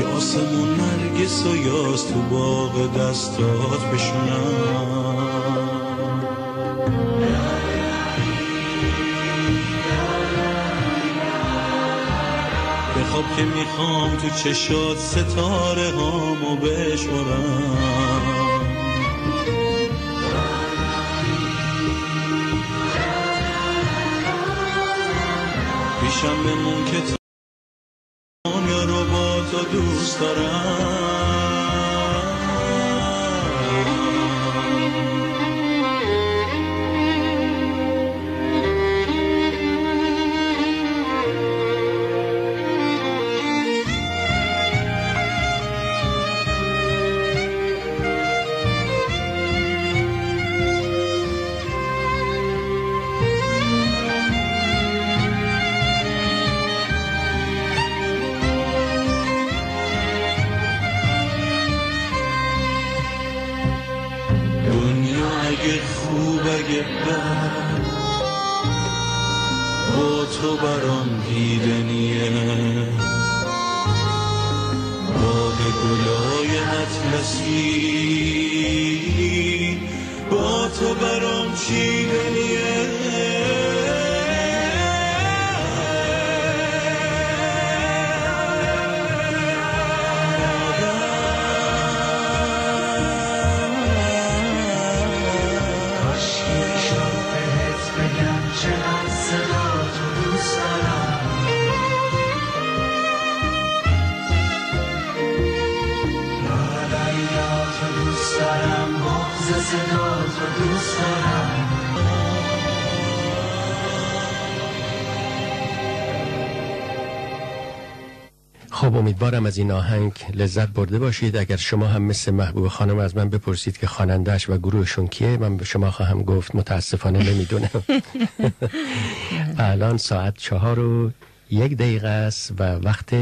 یا آسمون نرگس و یاس تو باغ دستات بشونم. که می‌خوام تو چشات ستاره هامو بشورم پیشم بمون که دنیا رو با تو دوست دارم. امیدوارم از این آهنگ لذت برده باشید. اگر شما هم مثل محبوب خانم از من بپرسید که خواننده‌اش و گروهشون کیه من به شما خواهم گفت متاسفانه نمی‌دونم. الان ساعت چهار و یک دقیقه است و وقت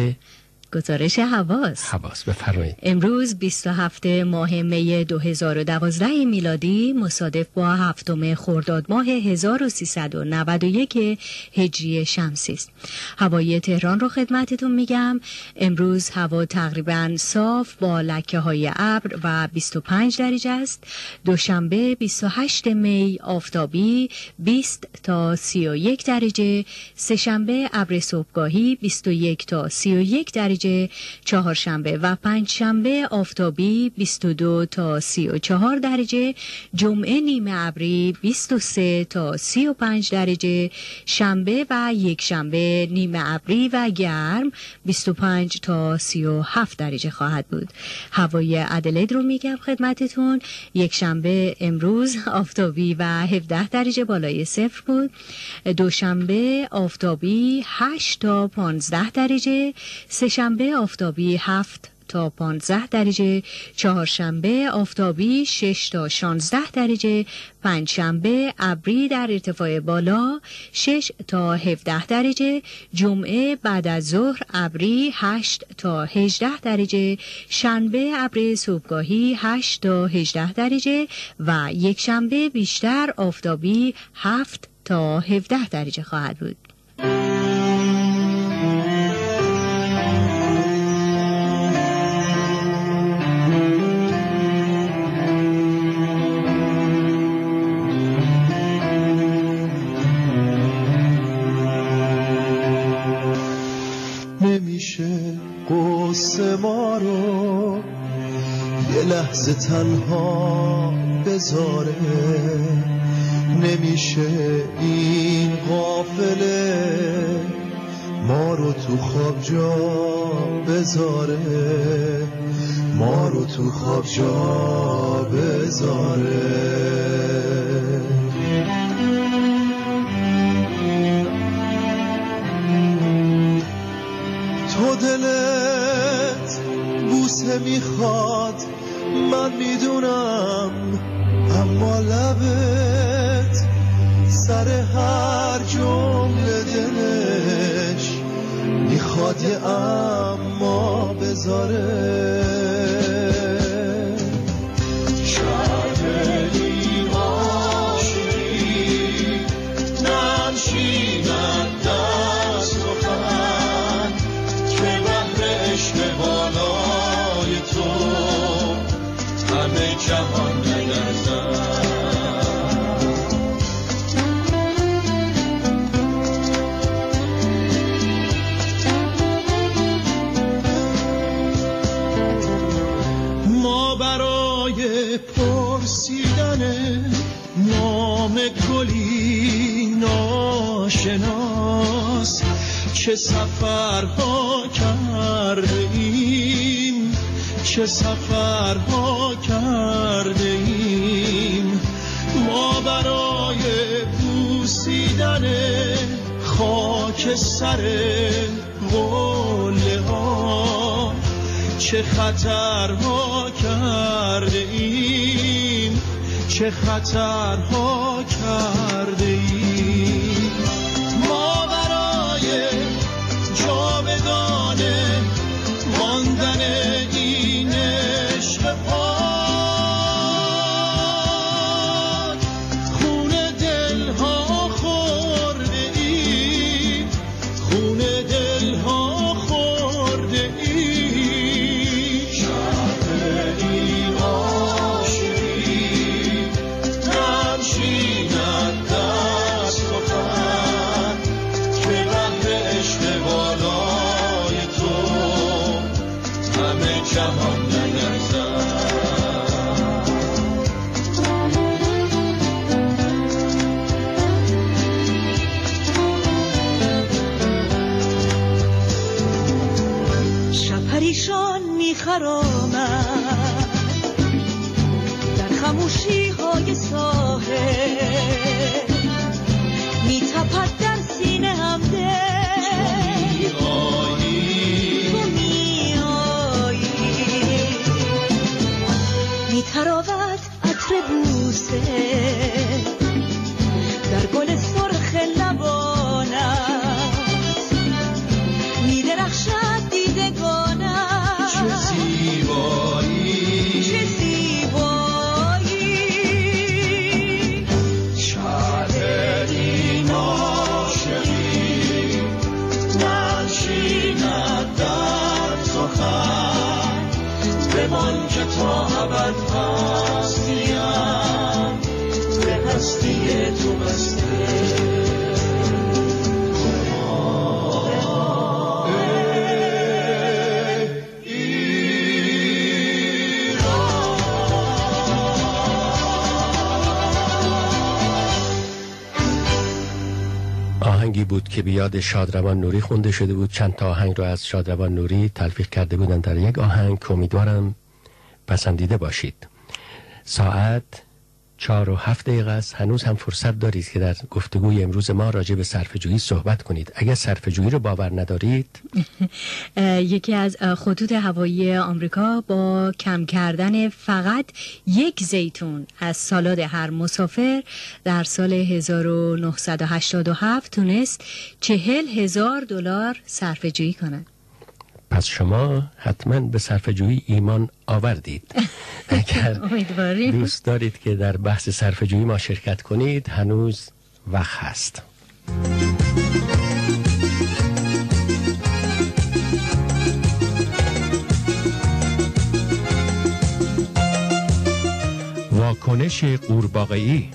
گزارش حواس. حواس بفرمایید. امروز 27 ماه می 2012 میلادی مصادف با هفتم خرداد ماه 1391 هجری شمسی است. هوای تهران رو خدمتتون میگم. امروز هوا تقریبا صاف با لکه های ابر و 25 درجه است. دوشنبه 28 می آفتابی 20 تا 31 درجه، سهشنبه ابر صبحگاهی 21 تا 31 درجه، چهارشنبه و پنجشنبه آفتابی 22 تا 34 درجه، جمعه نیمه ابری 23 تا 35 درجه، شنبه و یک شنبه نیمه ابری و گرم 25 تا 37 درجه خواهد بود. هوای ادلید رو میگم خدمتتون یک شنبه امروز آفتابی و 17 درجه بالای صفر بود دوشنبه آفتابی 8 تا 15 درجه سهشنبه آفتابی 7 تا 15 درجه چهارشنبه آفتابی 6 تا 16 درجه پنجشنبه ابری در ارتفاع بالا 6 تا 17 درجه جمعه بعد از ظهر ابری 8 تا 18 درجه شنبه ابری صبحگاهی 8 تا 18 درجه و یک شنبه بیشتر آفتابی 7 تا 17 درجه خواهد بود. قصه ما رو یه لحظه تنها بذاره. نمیشه این قافله ما رو تو خواب جا بذاره. ما رو تو خواب جا بذاره. دلت بوسه می‌خواد. من می‌دونم اما لبت سر هر جمله دلش می‌خواد. اما بذاره چه سفرها کرده ایم چه سفرها کرده ایم ما برای بوسیدن خاک سر قله ها چه خطرها کرده ایم چه خطرها کرده ایم بود که بیاد شادروان نوری خونده شده بود. چند تا آهنگ رو از شادروان نوری تلفیق کرده بودن در یک آهنگ امیدوارم پسندیده باشید. ساعت چهار و هفت دقیقه است. هنوز هم فرصت دارید که در گفتگوی امروز ما راجع به صرفه‌جویی صحبت کنید. اگر صرفه‌جویی رو باور ندارید؟ یکی از خطوط هوایی آمریکا با کم کردن فقط یک زیتون از سالاد هر مسافر در سال 1987 تونست چهل هزار دلار صرفه جویی کنه پس شما حتما به صرفه‌جویی ایمان آوردید. اگر دوست دارید که در بحث صرفه‌جویی ما شرکت کنید هنوز وقت هست. واکنش قورباغه‌ای.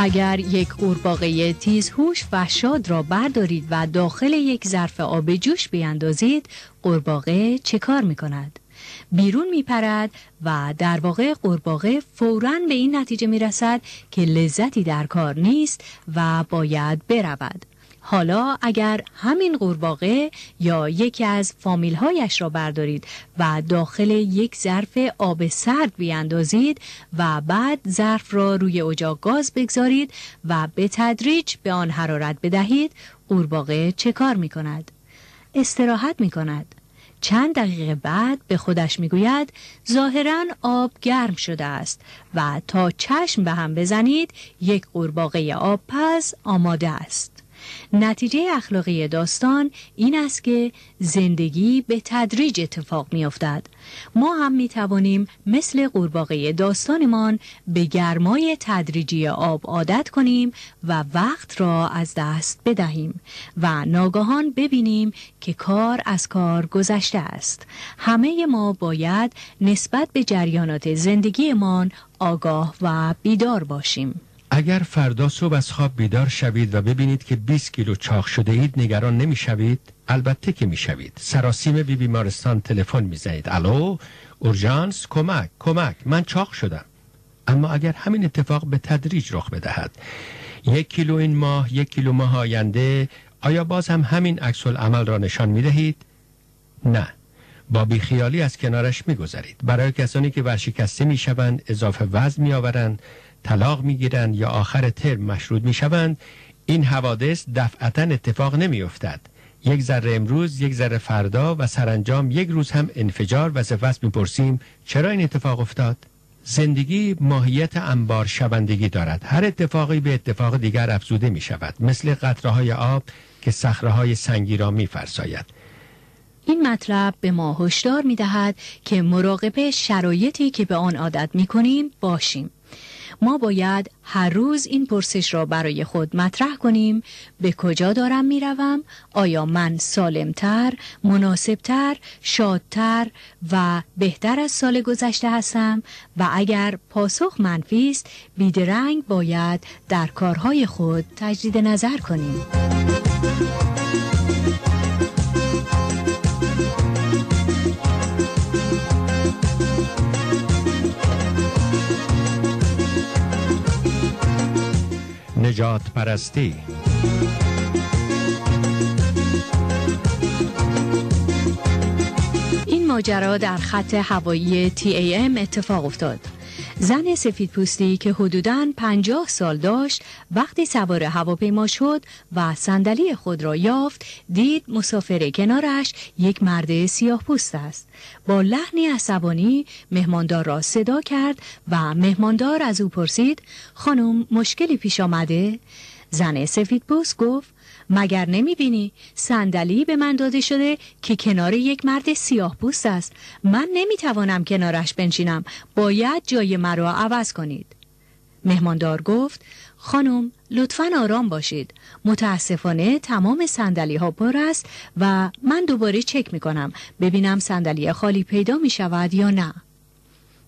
اگر یک قورباغه تیزهوش و شاد را بردارید و داخل یک ظرف آب جوش بیندازید قورباغه چه کار می کند؟ بیرون می پرد و در واقع قورباغه فوراً به این نتیجه می رسد که لذتی در کار نیست و باید برود. حالا اگر همین قورباغه یا یکی از فامیلهایش را بردارید و داخل یک ظرف آب سرد بیاندازید و بعد ظرف را روی اجاق گاز بگذارید و به تدریج به آن حرارت بدهید قورباغه چه کار می کند؟ استراحت می کند چند دقیقه بعد به خودش می‌گوید ظاهرا آب گرم شده است و تا چشم به هم بزنید یک قورباغه آب پز آماده است نتیجه اخلاقی داستان این است که زندگی به تدریج اتفاق می افتد. ما هم می توانیم مثل قورباغه داستانمان به گرمای تدریجی آب عادت کنیم و وقت را از دست بدهیم و ناگهان ببینیم که کار از کار گذشته است. همه ما باید نسبت به جریانات زندگیمان آگاه و بیدار باشیم. اگر فردا صبح از خواب بیدار شوید و ببینید که 20 کیلو چاق شده اید نگران نمی شوید البته که می شوید سراسیم بی بیمارستان تلفن می زنید الو؟ اورژانس؟ کمک کمک. من چاق شدم. اما اگر همین اتفاق به تدریج رخ بدهد. یک کیلو این ماه یک کیلو ماه آینده آیا باز هم همین عکس عمل را نشان می دهید؟ نه. با بیخیالی از کنارش می گذارید. برای کسانی که ورشکسته می شوند اضافه وزن می آورند طلاق می گیرند یا آخر ترم مشروط می شوند این حوادث دفعتا اتفاق نمی افتد. یک ذره امروز یک ذره فردا و سرانجام یک روز هم انفجار و سپس می‌پرسیم چرا این اتفاق افتاد زندگی ماهیت انبار شوندگی دارد هر اتفاقی به اتفاق دیگر افزوده می شود مثل قطره های آب که صخره های سنگی را می فرساید. این مطلب به ما هشدار می دهد که مراقب شرایطی که به آن عادت می کنیم باشیم. ما باید هر روز این پرسش را برای خود مطرح کنیم. به کجا دارم می‌روم؟ آیا من سالمتر مناسبتر شادتر و بهتر از سال گذشته هستم؟ و اگر پاسخ منفی است بیدرنگ باید در کارهای خود تجدید نظر کنیم. نجات پرستی این ماجرا در خط هوایی TAM اتفاق افتاد. زن سفید پوستی که حدوداً پنجاه سال داشت وقتی سوار هواپیما شد و صندلی خود را یافت دید مسافر کنارش یک مرد سیاه پوست است. با لحنی عصبانی مهماندار را صدا کرد و مهماندار از او پرسید خانم مشکلی پیش آمده؟ زن سفید پوست گفت مگر نمی بینی صندلی به من داده شده که کنار یک مرد سیاه پوست است؟ من نمی توانم کنارش بنشینم. باید جای مرا عوض کنید. مهماندار گفت خانم لطفا آرام باشید. متاسفانه تمام صندلی ها پر است و من دوباره چک می کنم ببینم صندلی خالی پیدا می شود یا نه.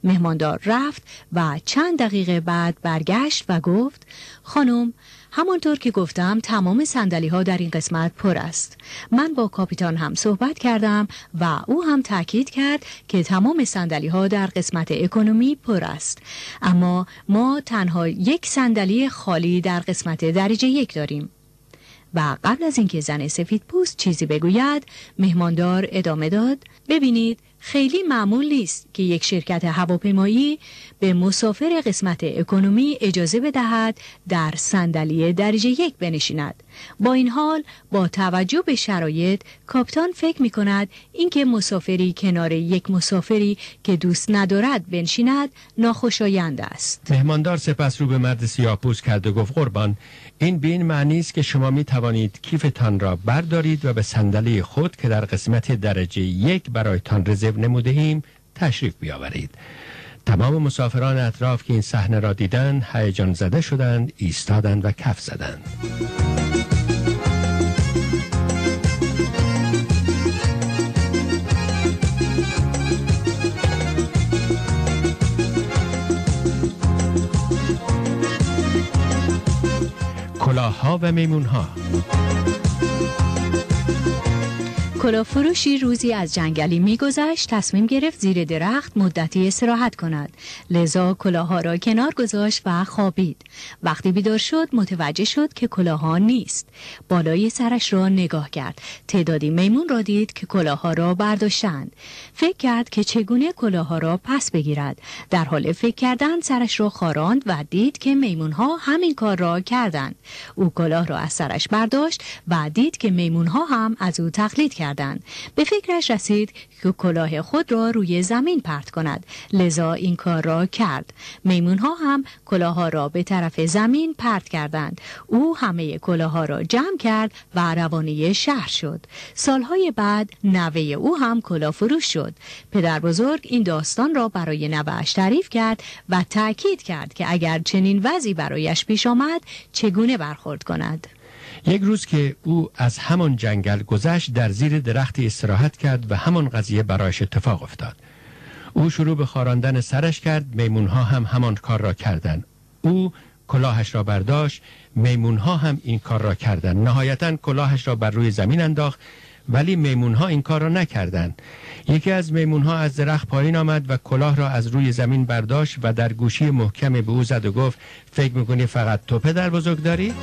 مهماندار رفت و چند دقیقه بعد برگشت و گفت خانم همانطور که گفتم تمام سندلی ها در این قسمت پر است. من با کاپیتان هم صحبت کردم و او هم تاکید کرد که تمام سندلی ها در قسمت اکنومی پر است. اما ما تنها یک صندلی خالی در قسمت درجه یک داریم. و قبل از اینکه زن سفید پوست چیزی بگوید مهماندار ادامه داد. ببینید خیلی معمول نیست که یک شرکت هواپیمایی به مسافر قسمت اکنومی اجازه بدهد در صندلی درجه یک بنشیند. با این حال با توجه به شرایط کاپتان فکر می کند اینکه مسافری کنار یک مسافری که دوست ندارد بنشیند ناخوشایند است. مهماندار سپس رو به مرد سیاپوس کرد و گفت قربان این به این معنی است که شما می توانید کیفتان را بردارید و به صندلی خود که در قسمت درجه یک برایتان رزرو نموده ایم تشریف بیاورید. تمام مسافران اطراف که این صحنه را دیدند هیجان زده شدند ایستادند و کف زدند. کلاهها و میمونها. کلاهفروشی روزی از جنگلی میگذشت تصمیم گرفت زیر درخت مدتی استراحت کند. لذا کلاهها را کنار گذاشت و خوابید. وقتی بیدار شد متوجه شد که کلاهها نیست. بالای سرش را نگاه کرد. تعدادی میمون را دید که کلاهها را برداشتند. فکر کرد که چگونه کلاهها را پس بگیرد. در حال فکر کردن سرش را خاراند و دید که میمونها همین کار را کردند. او کلاه را از سرش برداشت و دید که میمونها هم از او تقلید کردند به فکرش رسید که کلاه خود را روی زمین پرت کند. لذا این کار را کرد. میمون ها هم کلاه ها را به طرف زمین پرت کردند. او همه کلاه ها را جمع کرد و روانه شهر شد. سالهای بعد نوه او هم کلاه فروش شد. پدر بزرگ این داستان را برای نوهش تعریف کرد و تأکید کرد که اگر چنین وضعی برایش پیش آمد چگونه برخورد کند؟ یک روز که او از همان جنگل گذشت در زیر درختی استراحت کرد و همان قضیه برایش اتفاق افتاد. او شروع به خاراندن سرش کرد میمونها هم همان کار را کردند. او کلاهش را برداشت میمونها هم این کار را کردند. نهایتا کلاهش را بر روی زمین انداخت ولی میمونها این کار را نکردند. یکی از میمونها از درخت پایین آمد و کلاه را از روی زمین برداشت و در گوشی محکم به او زد و گفت فکر می‌کنی فقط تو پدر بزرگ داری؟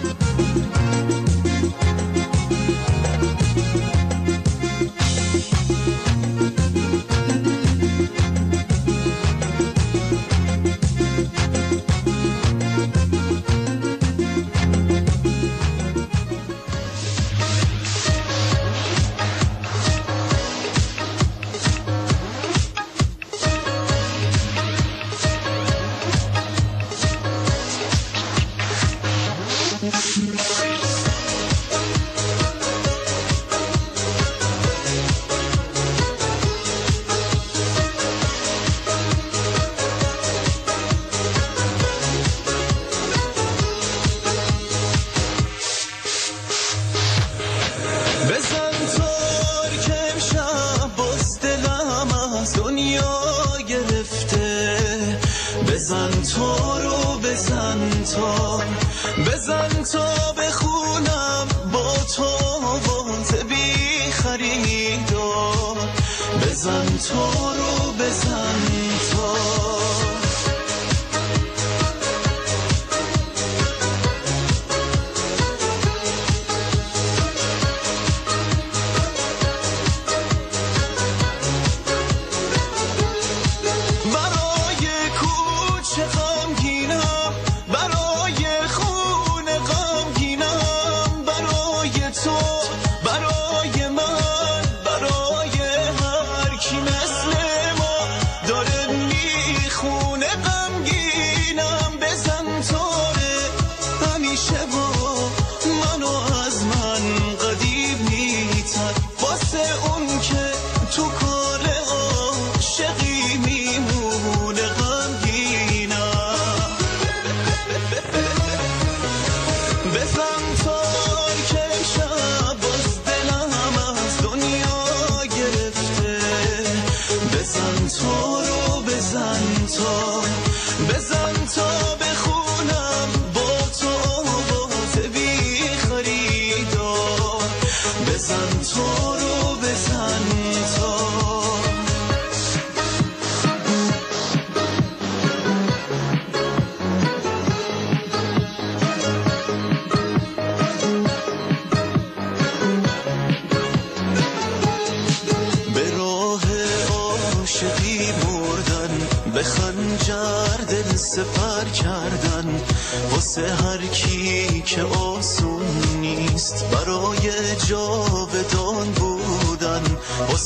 خونه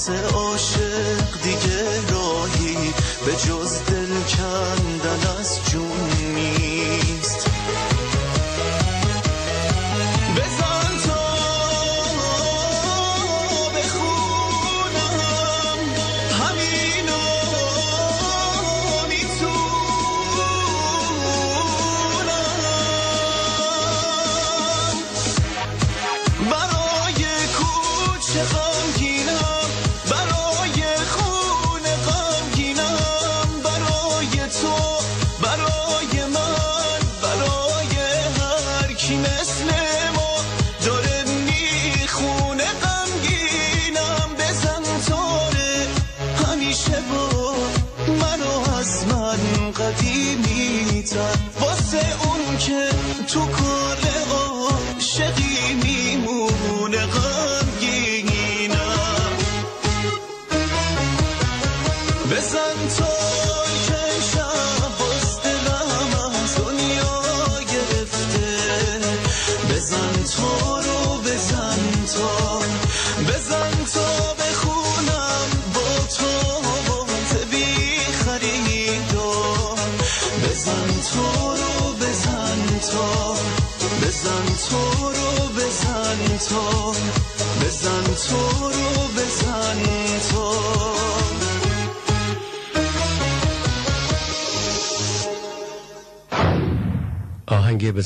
से ओ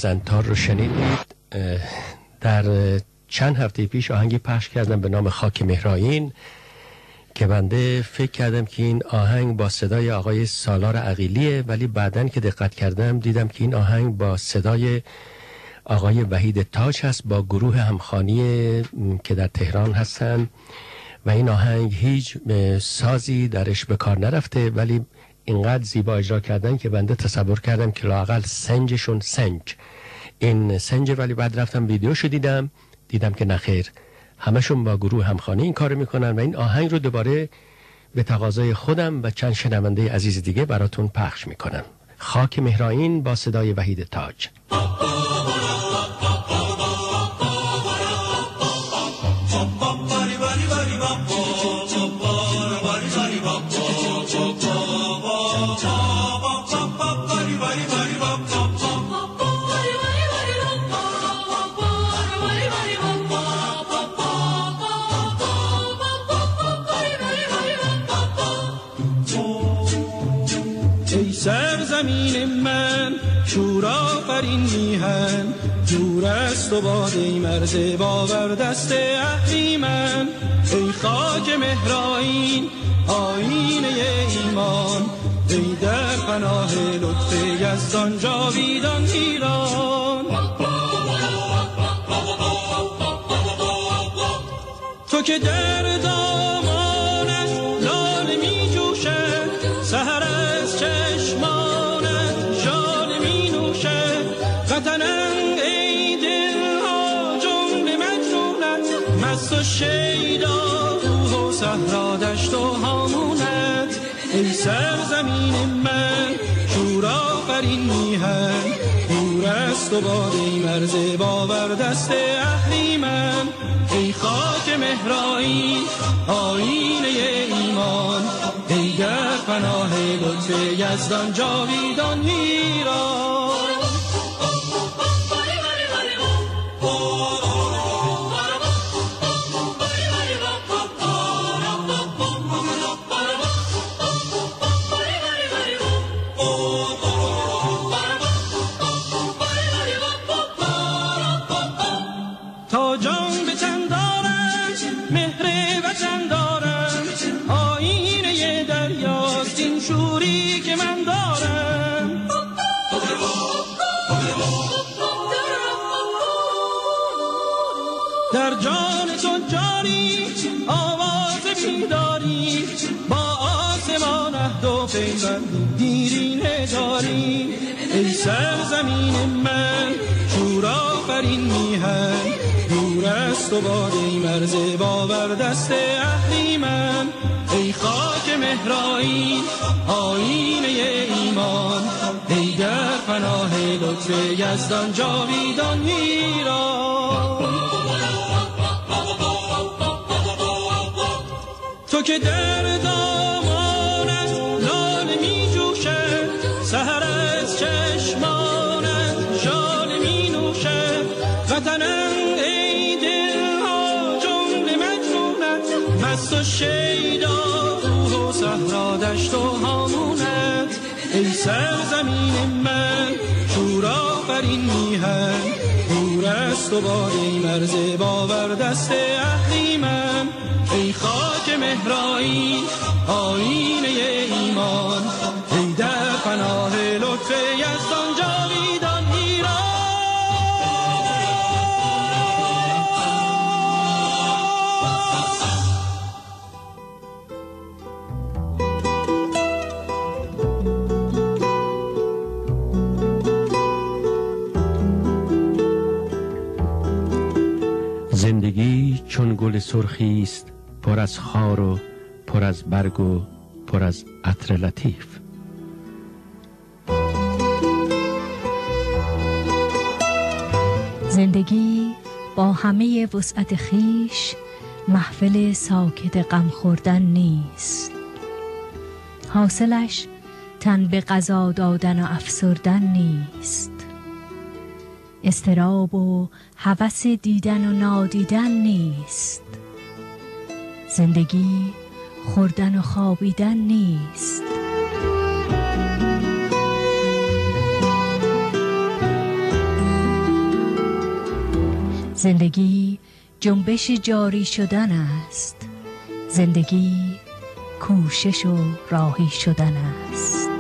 پرزنتار رو شنیدید. در چند هفته پیش آهنگی پخش کردم به نام خاک مهرائین که بنده فکر کردم که این آهنگ با صدای آقای سالار عقیلیه ولی بعدن که دقت کردم دیدم که این آهنگ با صدای آقای وحید تاج هست با گروه همخانی که در تهران هستن. و این آهنگ هیچ سازی درش به کار نرفته ولی اینقدر زیبا اجرا کردن که بنده تصور کردم که لاقل سنجشون سنج. این سنج ولی بعد رفتم ویدیوشو دیدم. دیدم که نخیر همشون با گروه همخانه این کار می‌کنن و این آهنگ رو دوباره به تقاضای خودم و چند شنونده عزیز دیگه براتون پخش می‌کنم. خاک مهرائین با صدای وحید تاج. دور است و باد ای مرز باور دست اهریمن ای خاک مهرائین آینه ایمان. ای در پناه لطف یزدان جاویدان ایران. تو که در سرزمین من شور آفرین میهن دور است و باد ای مرز باور دست اهریمن ای خاک مهرائین آینه ایمان. ای در پناه لطف یزدان جاویدان ایران. داری؟ ای سرزمین من شور آفرین میهن. دور است و باد ای مرز باور دست اهریمن ای خاک مهرائین آینه ایمان. ای در پناه لطف یزدان جاویدان ایران تو که در شور آفرین میهن. دور است و باد مرز باور دست اهریمن ای خاک مهرائین آینه ایمان. ای در پناه لطف یزدان. گل سرخی است پر از خار و پر از برگ و پر از عطر لطیف. زندگی با همه وسعت خیش محفل ساکت غم خوردن نیست. حاصلش تن به قضا دادن و افسردن نیست. استراب و هوس دیدن و نادیدن نیست. زندگی خوردن و خوابیدن نیست. زندگی جنبش جاری شدن است. زندگی کوشش و راهی شدن است.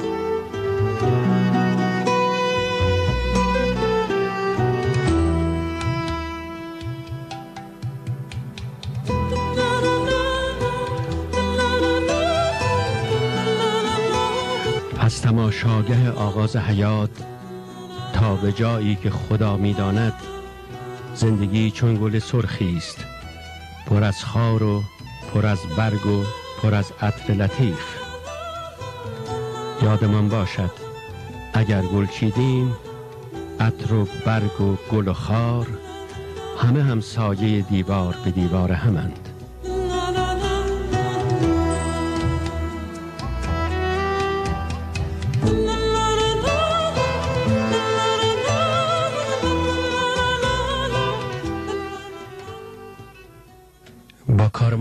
تماشاگه آغاز حیات تا به جایی که خدا می‌داند زندگی چون گل سرخی است پر از خار و پر از برگ و پر از عطر لطیف. یادمان باشد اگر گل چیدیم عطر و برگ و گل و خار همه هم سایه دیوار به دیوار همند.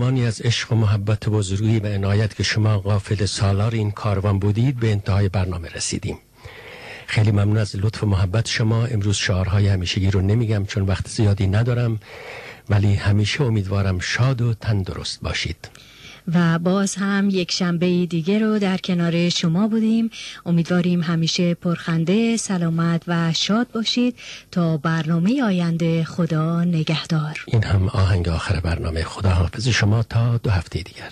کاروانی از عشق و محبت بزرگی و عنایت که شما غافل سالار این کاروان بودید به انتهای برنامه رسیدیم. خیلی ممنون از لطف و محبت شما. امروز شعارهای همیشگی رو نمیگم چون وقت زیادی ندارم ولی همیشه امیدوارم شاد و تندرست باشید. و باز هم یک شنبه دیگه رو در کنار شما بودیم. امیدواریم همیشه پرخنده سلامت و شاد باشید. تا برنامه آینده خدا نگهدار. این هم آهنگ آخر برنامه خدا حافظ شما تا دو هفته دیگر.